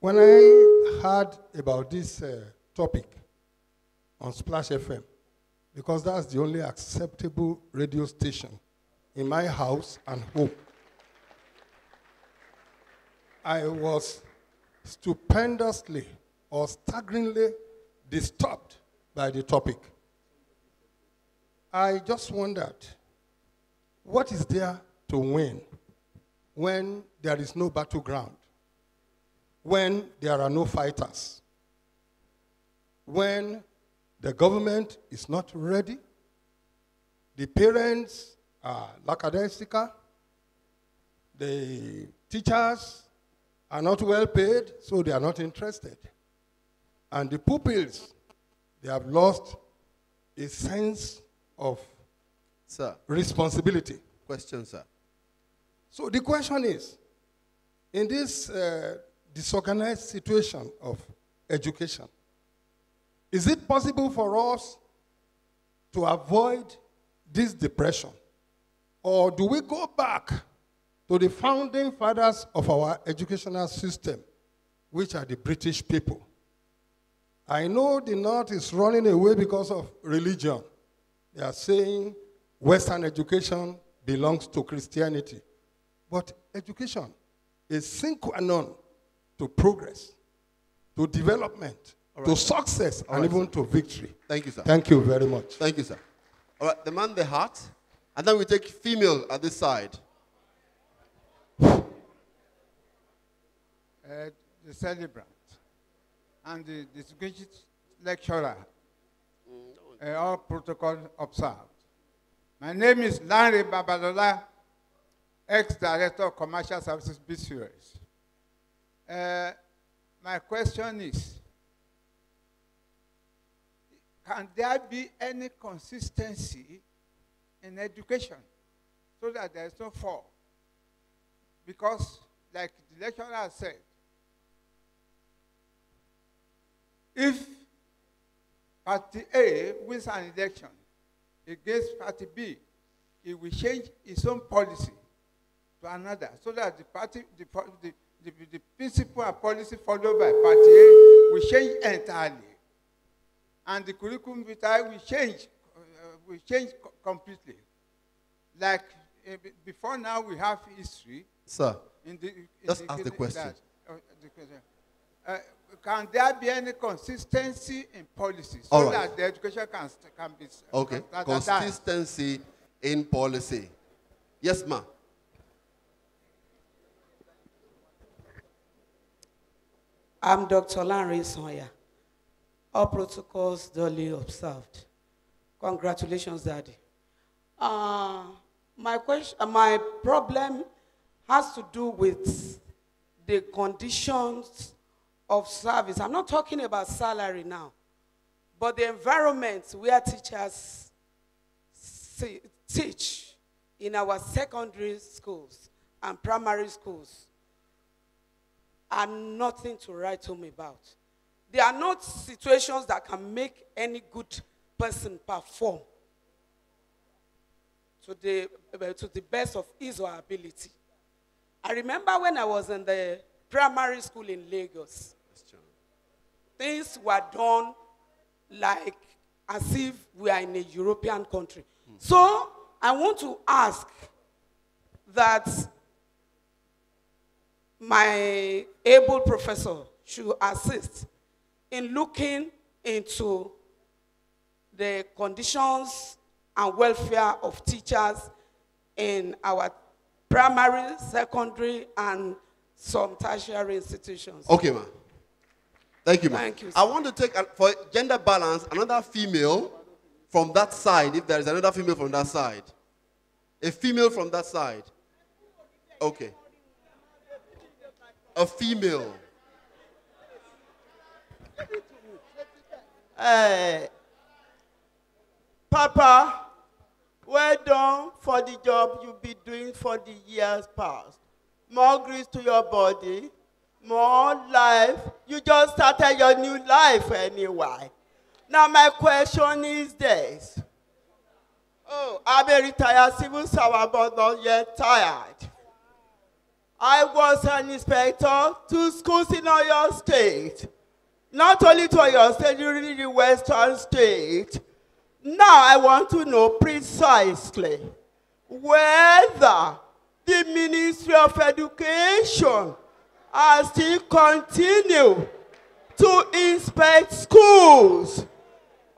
When I heard about this uh, topic on Splash FM, because that's the only acceptable radio station in my house and home, I was stupendously or staggeringly disturbed by the topic. I just wondered what is there to win when there is no battleground, when there are no fighters, when the government is not ready, the parents are lackadaisical, the teachers are not well paid, so they are not interested. And the pupils, they have lost a sense of Sir, responsibility. question, sir. So the question is, in this uh, disorganized situation of education, is it possible for us to avoid this depression? Or do we go back to the founding fathers of our educational system, which are the British people? I know the North is running away because of religion. They are saying Western education belongs to Christianity. But education is sine qua non to progress, to development, to success, and right, even to victory. Thank you, sir. Thank you very much. Thank you, sir. All right, the man, the heart. And then we take female at this side. Uh, the celebrant and the distinguished lecturer, uh, all protocol observed. My name is Larry Babalola, ex-director of commercial services BCS. Uh, my question is, can there be any consistency in education so that there is no fall? Because, like the lecturer said, if Party A wins an election against Party B, it will change its own policy to another so that the party, the, the, the, the principle and policy followed by Party A will change entirely. And the curriculum vitae will change, uh, will change co- completely. Like uh, be- before now, we have history. Sir, In the, in Just ask the question. that- uh, the question. Uh, can there be any consistency in policy so All right. that the education can, can be okay. can? Consistency in policy. Yes, ma'am. I'm Dr. Lanre Sonya. All protocols duly observed. Congratulations, Daddy. Uh, my question, uh, my problem has to do with the conditions of service. I'm not talking about salary now, but the environment where teachers teach in our secondary schools and primary schools are nothing to write home about. They are not situations that can make any good person perform to the, uh, to the best of his or her ability. I remember when I was in the primary school in Lagos, things were done like as if we are in a European country. So I want to ask that my able professor should assist in looking into the conditions and welfare of teachers in our primary, secondary, and some tertiary institutions. Okay, ma'am. Thank you, ma'am. Thank you, sir. I want to take, for gender balance, another female from that side, if there is another female from that side. A female from that side. Okay. A female. Eh, Papa, well done for the job you've been doing for the years past. More grace to your body, more life. You just started your new life anyway. Now, my question is this. Oh, I'm a retired civil servant, but not yet tired. I was an inspector to schools in Oyo State. Not only to Oyo State, really the Western State. Now I want to know precisely whether the Ministry of Education has still continue to inspect schools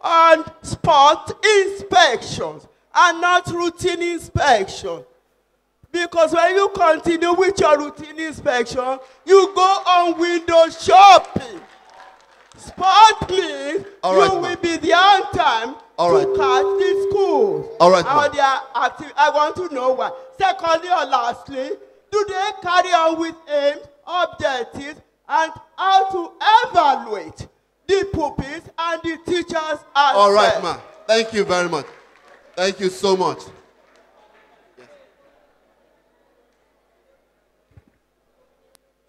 and spot inspections and not routine inspection. Because when you continue with your routine inspection, you go on window shopping. Spot means All you right, will ma'am. be there on time All to right. catch the schools. All right, How they are active. I want to know why. Secondly or lastly, do they carry on with aims, objectives, and how to evaluate the pupils and the teachers as All right, well? ma'am. Thank you very much. Thank you so much.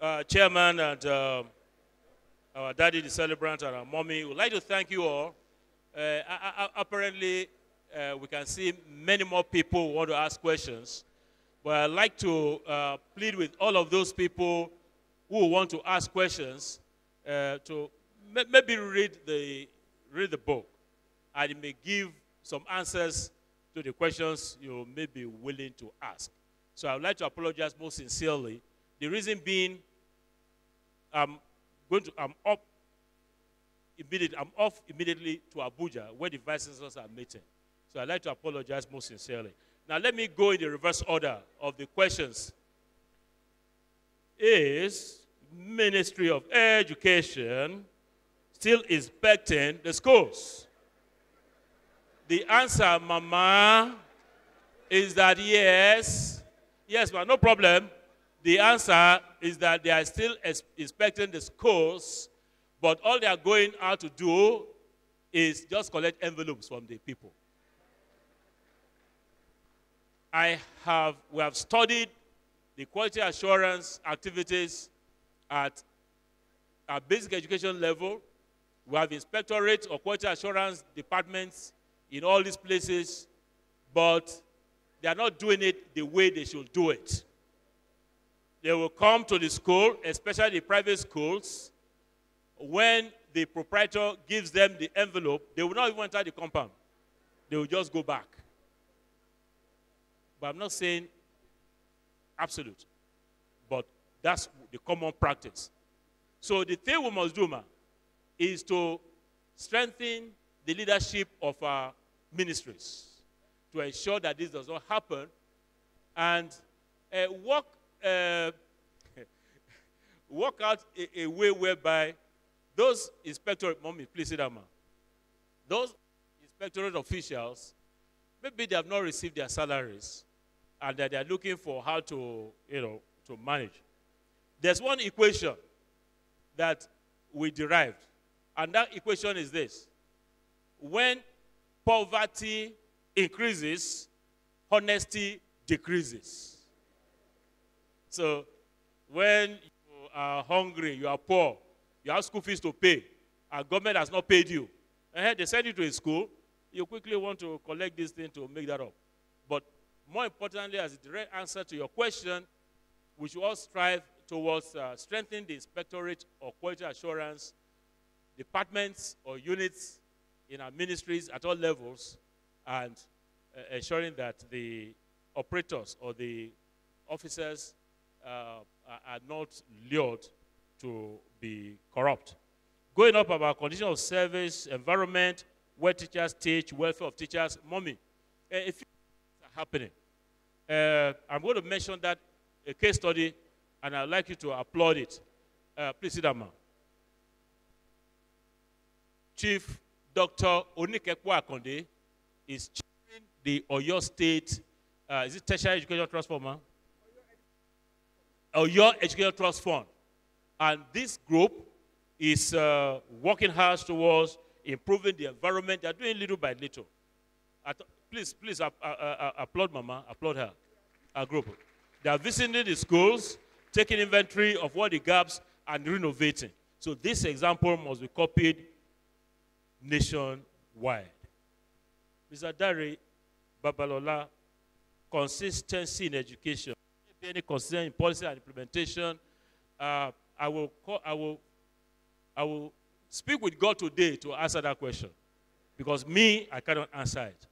uh, chairman and um our daddy, the celebrant, and our mommy. We'd like to thank you all. Uh, a- a- a- apparently, uh, we can see many more people who want to ask questions. But I'd like to uh, plead with all of those people who want to ask questions uh, to maybe read the, read the book and it may give some answers to the questions you may be willing to ask. So I would like to apologize most sincerely The reason being, I'm going to, I'm up immediately, I'm off immediately to Abuja where the vice chancellors are meeting. So I'd like to apologize most sincerely. Now let me go in the reverse order of the questions. Is Ministry of Education still inspecting the schools? The answer, Mama, is that yes. Yes, but no problem. The answer is that they are still inspecting the schools, but all they are going out to do is just collect envelopes from the people. I have, we have studied the quality assurance activities at our basic education level. We have inspectorate or quality assurance departments in all these places, but they are not doing it the way they should do it. They will come to the school, especially the private schools, when the proprietor gives them the envelope, they will not even enter the compound. They will just go back. But I'm not saying absolute, but that's the common practice. So the thing we must do, ma, is to strengthen the leadership of our ministries to ensure that this does not happen and uh, work, uh, <laughs> work out a, a, way whereby those inspectorate, mommy, please sit down, ma. Those inspectorate officials, maybe they have not received their salaries and that they are looking for how to, you know, to manage. There's one equation that we derived, and that equation is this. When poverty increases, honesty decreases. So, when you are hungry, you are poor, you have school fees to pay, and government has not paid you, and they send you to a school, you quickly want to collect this thing to make that up. But more importantly, as a direct answer to your question, we should all strive towards uh, strengthening the inspectorate or quality assurance departments or units in our ministries at all levels and uh, ensuring that the operators or the officers uh, are not lured to be corrupt. Going up about condition of service, environment, where teachers teach, welfare of teachers, mommy. Uh, if happening. Uh, I'm going to mention that a case study, and I'd like you to applaud it. Uh, please sit down, ma'am. Chief Dr. Onikepo Akande is chairing the Oyo State, uh, is it Tertiary Education Trust Fund, ma'am? Oyo Education Trust Fund. And this group is uh, working hard towards improving the environment. They're doing little by little. Please, please uh, uh, applaud Mama, applaud her, our group. They are visiting the schools, taking inventory of what the gaps, and renovating. So this example must be copied nationwide. Mr. Dari Babalola, consistency in education. Any consistency in policy and implementation, uh, I will call, I will I will speak with God today to answer that question. Because me, I cannot answer it.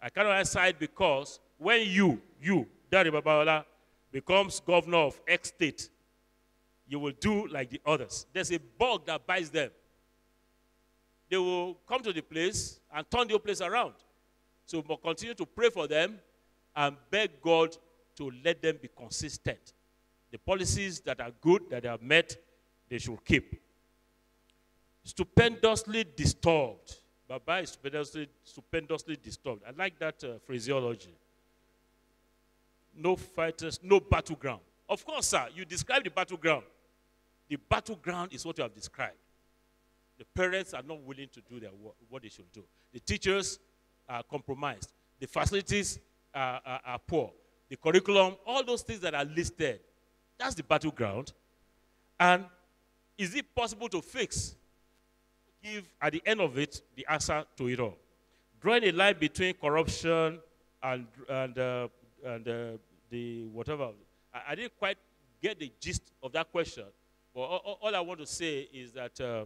I cannot it because when you, you, Dari Babalola, becomes governor of X state, you will do like the others. There's a bug that bites them. They will come to the place and turn the place around. So we'll continue to pray for them and beg God to let them be consistent. The policies that are good, that they are met, they should keep. Stupendously disturbed. Baba is stupendously, stupendously disturbed. I like that uh, phraseology. No fighters, no battleground. Of course, sir, you describe the battleground. The battleground is what you have described. The parents are not willing to do their work, what they should do. The teachers are compromised. The facilities are, are, are poor. The curriculum, all those things that are listed, that's the battleground. And is it possible to fix? Give at the end of it the answer to it all. Drawing a line between corruption and, and, uh, and uh, the whatever. I, I, didn't quite get the gist of that question. But all, all I want to say is that uh,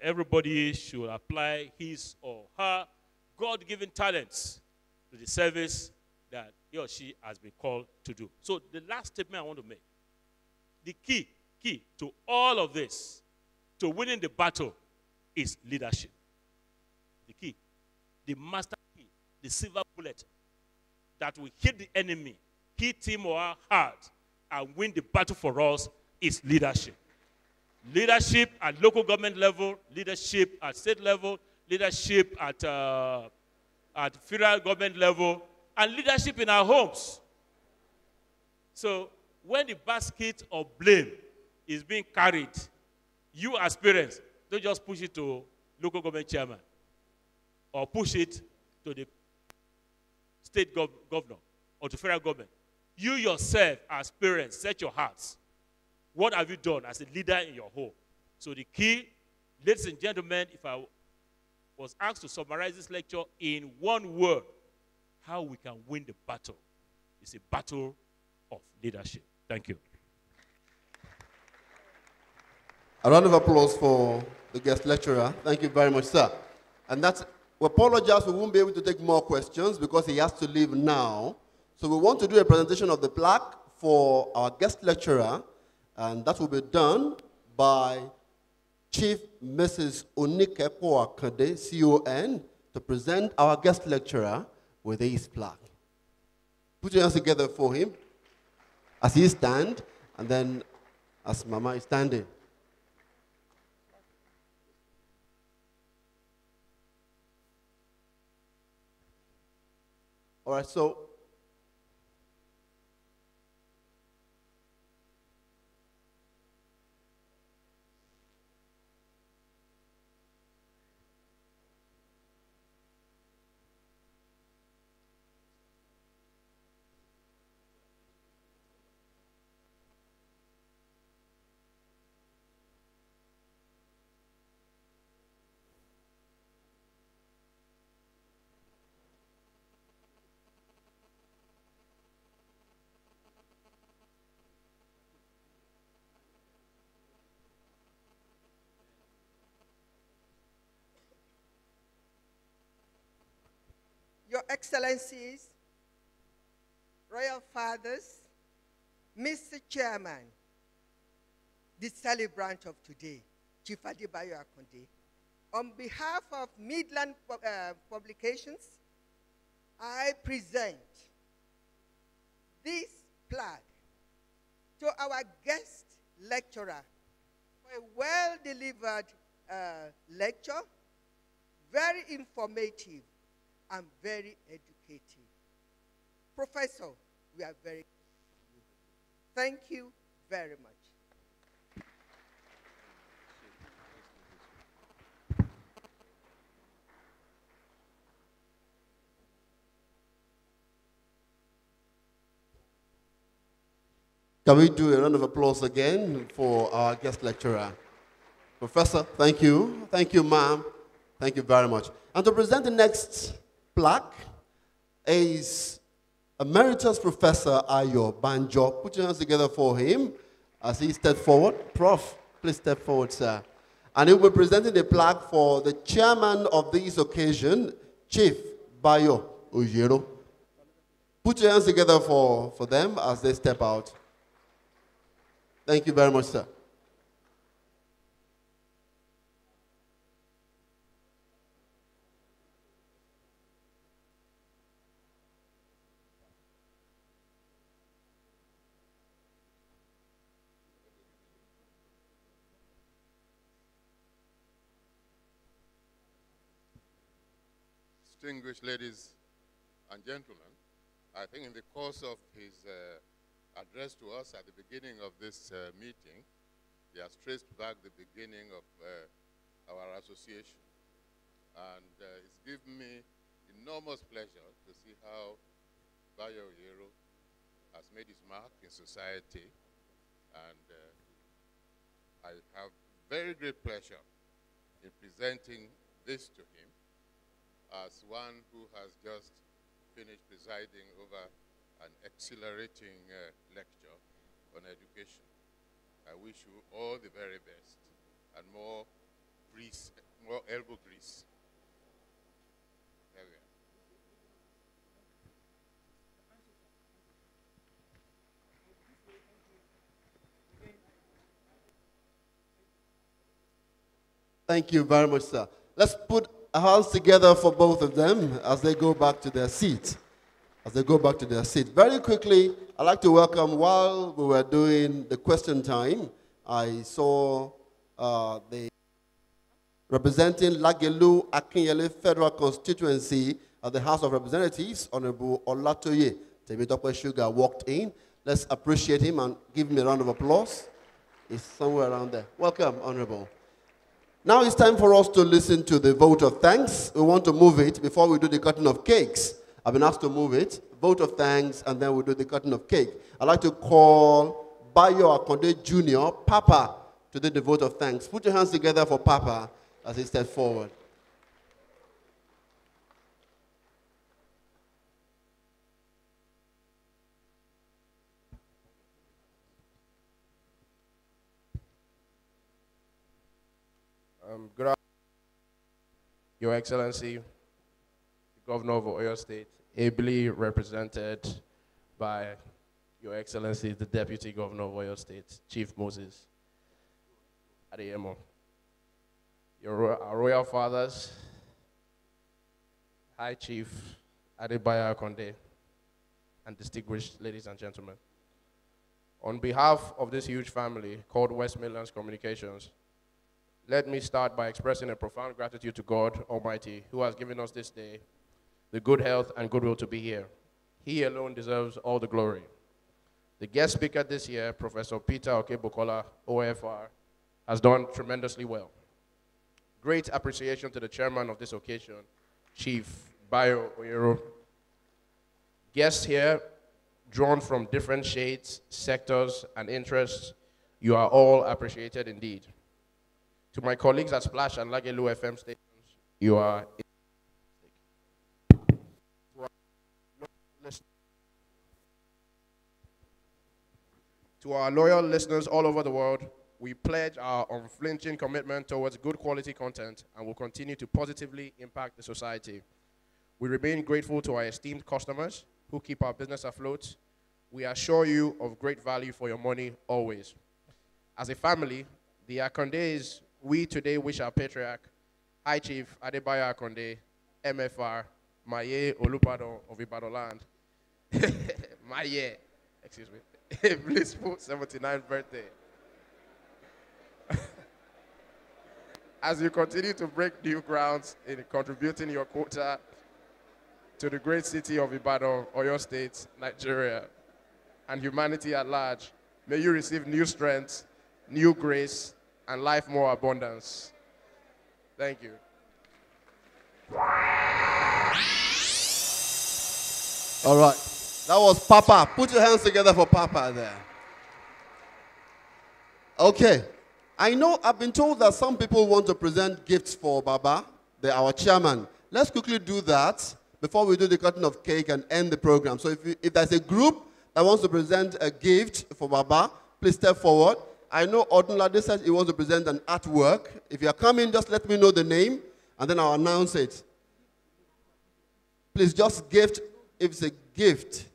everybody should apply his or her God given talents to the service that he or she has been called to do. So, the last statement I want to make the key, key to all of this, to winning the battle, is leadership. The key, the master key, the silver bullet that will hit the enemy, hit him or her hard, and win the battle for us is leadership. Leadership at local government level, leadership at state level, leadership at, uh, at federal government level, and leadership in our homes. So when the basket of blame is being carried, you as parents, don't just push it to local government chairman or push it to the state gov- governor or to federal government. You yourself, as parents, set your hearts. What have you done as a leader in your home? So the key, ladies and gentlemen, if I was asked to summarize this lecture in one word, how we can win the battle is a battle of leadership. Thank you. A round of applause for the guest lecturer. Thank you very much, sir. And that's, we apologize, we won't be able to take more questions because he has to leave now. So we want to do a presentation of the plaque for our guest lecturer, and that will be done by Chief Mrs. Onikepo Akande, CON, to present our guest lecturer with his plaque. Put your hands together for him as he stand, and then as Mama is standing. All right, so Excellencies, Royal Fathers, Mr. Chairman, the celebrant of today, Chief Adebayo Akande, on behalf of Midland uh, Publications, I present this plaque to our guest lecturer for a well-delivered uh, lecture, very informative and very educative. Professor, we are very Thank you very much. Can we do a round of applause again for our guest lecturer? Professor, thank you. Thank you, ma'am. Thank you very much. And to present the next plaque is Emeritus Professor Ayo Banjo. Put your hands together for him as he steps forward. Prof, please step forward, sir. And he will be presenting the plaque for the chairman of this occasion, Chief Bayo Oyero. Put your hands together for, for them as they step out. Thank you very much, sir. Distinguished ladies and gentlemen, I think in the course of his uh, address to us at the beginning of this uh, meeting, he has traced back the beginning of uh, our association. And uh, it's given me enormous pleasure to see how Bayo Oyero has made his mark in society. And uh, I have very great pleasure in presenting this to him as one who has just finished presiding over an exhilarating uh, lecture on education. I wish you all the very best and more grease, more elbow grease. There we are. Thank you very much, sir. Let's put hands together for both of them as they go back to their seat. As they go back to their seat. Very quickly, I'd like to welcome, while we were doing the question time, I saw uh, the representing Lagelu Akinyele Federal Constituency at the House of Representatives, Honorable Olatoye Temitope Sugar walked in. Let's appreciate him and give him a round of applause. He's somewhere around there. Welcome, Honorable. Now it's time for us to listen to the vote of thanks. We want to move it before we do the cutting of cakes. I've been asked to move it, vote of thanks, and then we'll do the cutting of cake. I'd like to call Bayo Akande Jr., Papa, to do the vote of thanks. Put your hands together for Papa as he steps forward. Um, good afternoon, Your Excellency, Governor of Oyo State, ably represented by Your Excellency, the Deputy Governor of Oyo State, Chief Moses Adeyemo. Your, our royal fathers, High Chief Adebayo Akande, and distinguished ladies and gentlemen. On behalf of this huge family called West Midlands Communications, let me start by expressing a profound gratitude to God Almighty, who has given us this day the good health and goodwill to be here. He alone deserves all the glory. The guest speaker this year, Professor Peter Okebukola, OFR, has done tremendously well. Great appreciation to the chairman of this occasion, Chief Bayo Oyero. Guests here, drawn from different shades, sectors, and interests, you are all appreciated indeed. To my colleagues at Splash and Lagelu FM stations, you are. To our loyal listeners all over the world, we pledge our unflinching commitment towards good quality content and will continue to positively impact the society. We remain grateful to our esteemed customers who keep our business afloat. We assure you of great value for your money always. As a family, the Akandes, we today wish our patriarch, High Chief Adebayo Akande, MFR, Maye Olubadan of Ibadan land, <laughs> Maye, excuse me, a blissful 79th birthday. <laughs> As you continue to break new grounds in contributing your quota to the great city of Ibadan, Oyo State, Nigeria, and humanity at large, may you receive new strength, new grace, and life more abundance. Thank you. All right. That was Papa. Put your hands together for Papa there. Okay. I know I've been told that some people want to present gifts for Baba, the, our chairman. Let's quickly do that before we do the cutting of cake and end the program. So if, if there's a group that wants to present a gift for Baba, please step forward. I know Odunlade says he wants to present an artwork. If you're coming, just let me know the name and then I'll announce it. Please just gift, if it's a gift,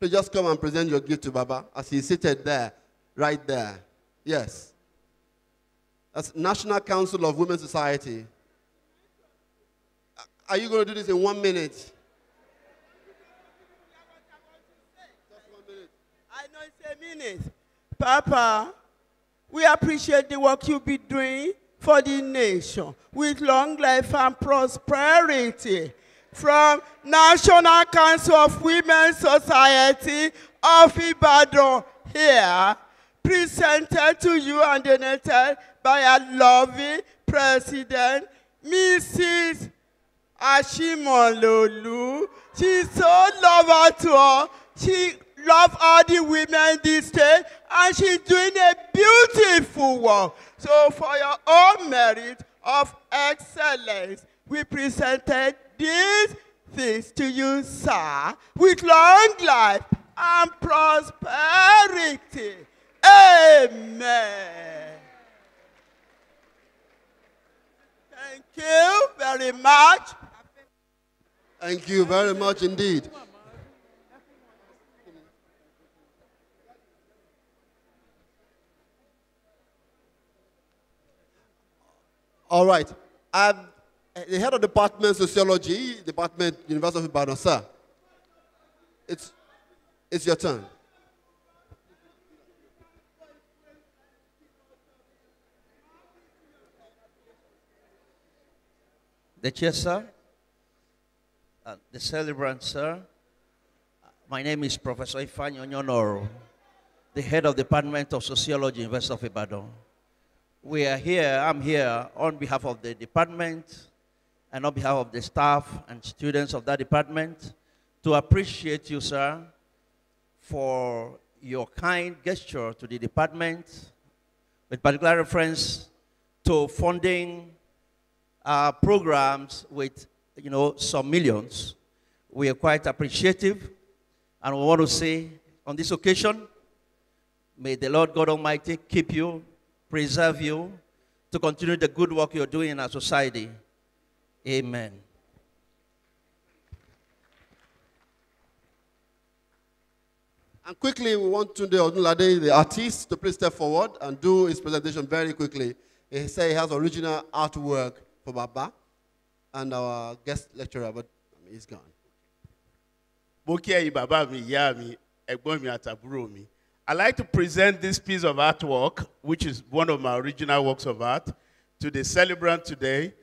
please just come and present your gift to Baba as he's seated there, right there. Yes. That's National Council of Women's Society. Are you going to do this in one minute? I know it's a minute. Papa, we appreciate the work you be doing for the nation with long life and prosperity. From National Council of Women's Society of Ibadan here, presented to you and donated by our loving President, Mrs. Ashimololu. She's so lover to all. She love all the women this state and she's doing a beautiful work. So for your own merit of excellence, we presented these things to you, sir, with long life and prosperity. Amen. Thank you very much. Thank you very much indeed. All right. Um, the head of department sociology, department University of Ibadan, sir. It's, it's your turn. The chair, sir. Uh, the celebrant, sir. My name is Professor Ifeanyi Onyeonoro, the head of Department of Sociology, University of Ibadan. We are here, I'm here on behalf of the department and on behalf of the staff and students of that department to appreciate you, sir, for your kind gesture to the department, with particular reference to funding uh, programs with, you know, some millions. We are quite appreciative, and we want to say on this occasion, may the Lord God Almighty keep you, preserve you, to continue the good work you're doing in our society. Amen. And quickly, we want Tunde Odunlade, the artist, to please step forward and do his presentation very quickly. He said he has original artwork for Baba and our guest lecturer, but he's gone. mo kí ẹ̀yin bàbá mi ìyá mi ẹ̀gbọ́n mi àtàbúrò mi i like to present this piece of artwork which is one of my original works of art to the celebrant today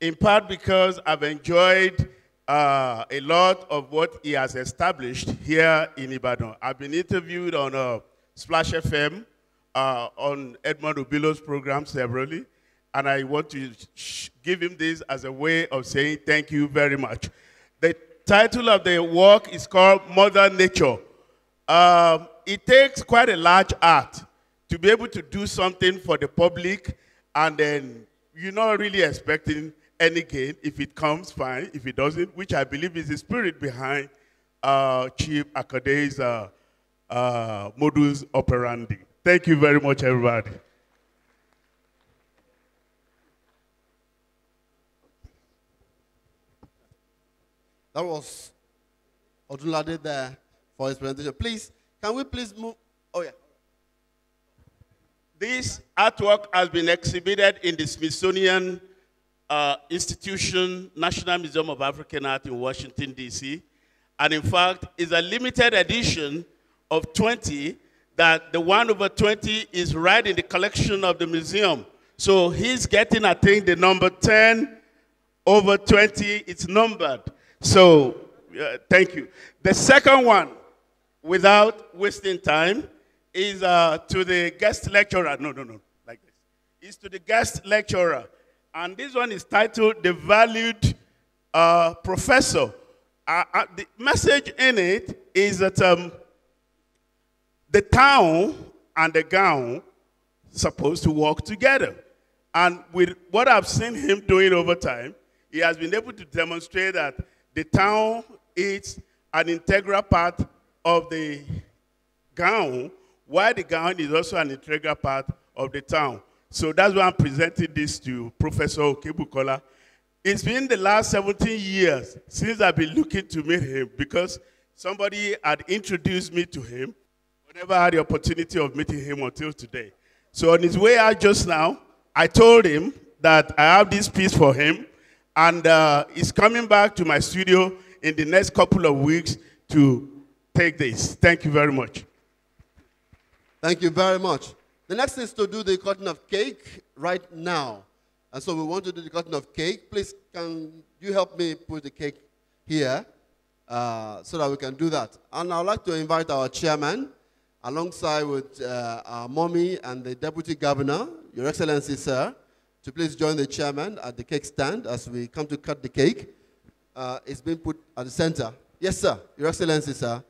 in part because i've enjoyed uh, a lot of what he has established here in ibadan i've been interviewed on uh, splash fm uh, on edmond obilo's program severally and i want to give him this as a way of saying thank you very much the title of the work is called Mother Nature. Um, it takes quite a large art to be able to do something for the public, and then you're not really expecting any gain. If it comes, fine. If it doesn't, which I believe is the spirit behind uh, Chief Akande's uh, uh, modus operandi. Thank you very much, everybody. That was Odunlade there for his presentation. Please, can we please move? Oh, yeah. This artwork has been exhibited in the Smithsonian uh, Institution, National Museum of African Art in Washington, D.C. And in fact, is a limited edition of 20 that the one over 20 is right in the collection of the museum. So he's getting, I think, the number 10 over 20. It's numbered. So uh, thank you. The second one, without wasting time, is uh, to the guest lecturer. No, no, no, like this. Is to the guest lecturer. And this one is titled The Valued uh, Professor. Uh, uh, the message in it is that um, the town and the gown supposed to work together. And with what I've seen him doing over time, he has been able to demonstrate that the town is an integral part of the gown, while the gown is also an integral part of the town. So that's why I'm presenting this to Professor Okebukola. It's been the last 17 years since I've been looking to meet him because somebody had introduced me to him. I never had the opportunity of meeting him until today. So on his way out just now, I told him that I have this piece for him, and uh, he's coming back to my studio in the next couple of weeks to take this. Thank you very much. Thank you very much. The next is to do the cutting of cake right now. And so we want to do the cutting of cake. Please, can you help me put the cake here uh, so that we can do that? And I'd like to invite our chairman, alongside with uh, our mommy and the deputy governor, Your Excellency, sir, to please join the chairman at the cake stand as we come to cut the cake. Uh, it's been put at the center. Yes, sir. Your Excellency, sir.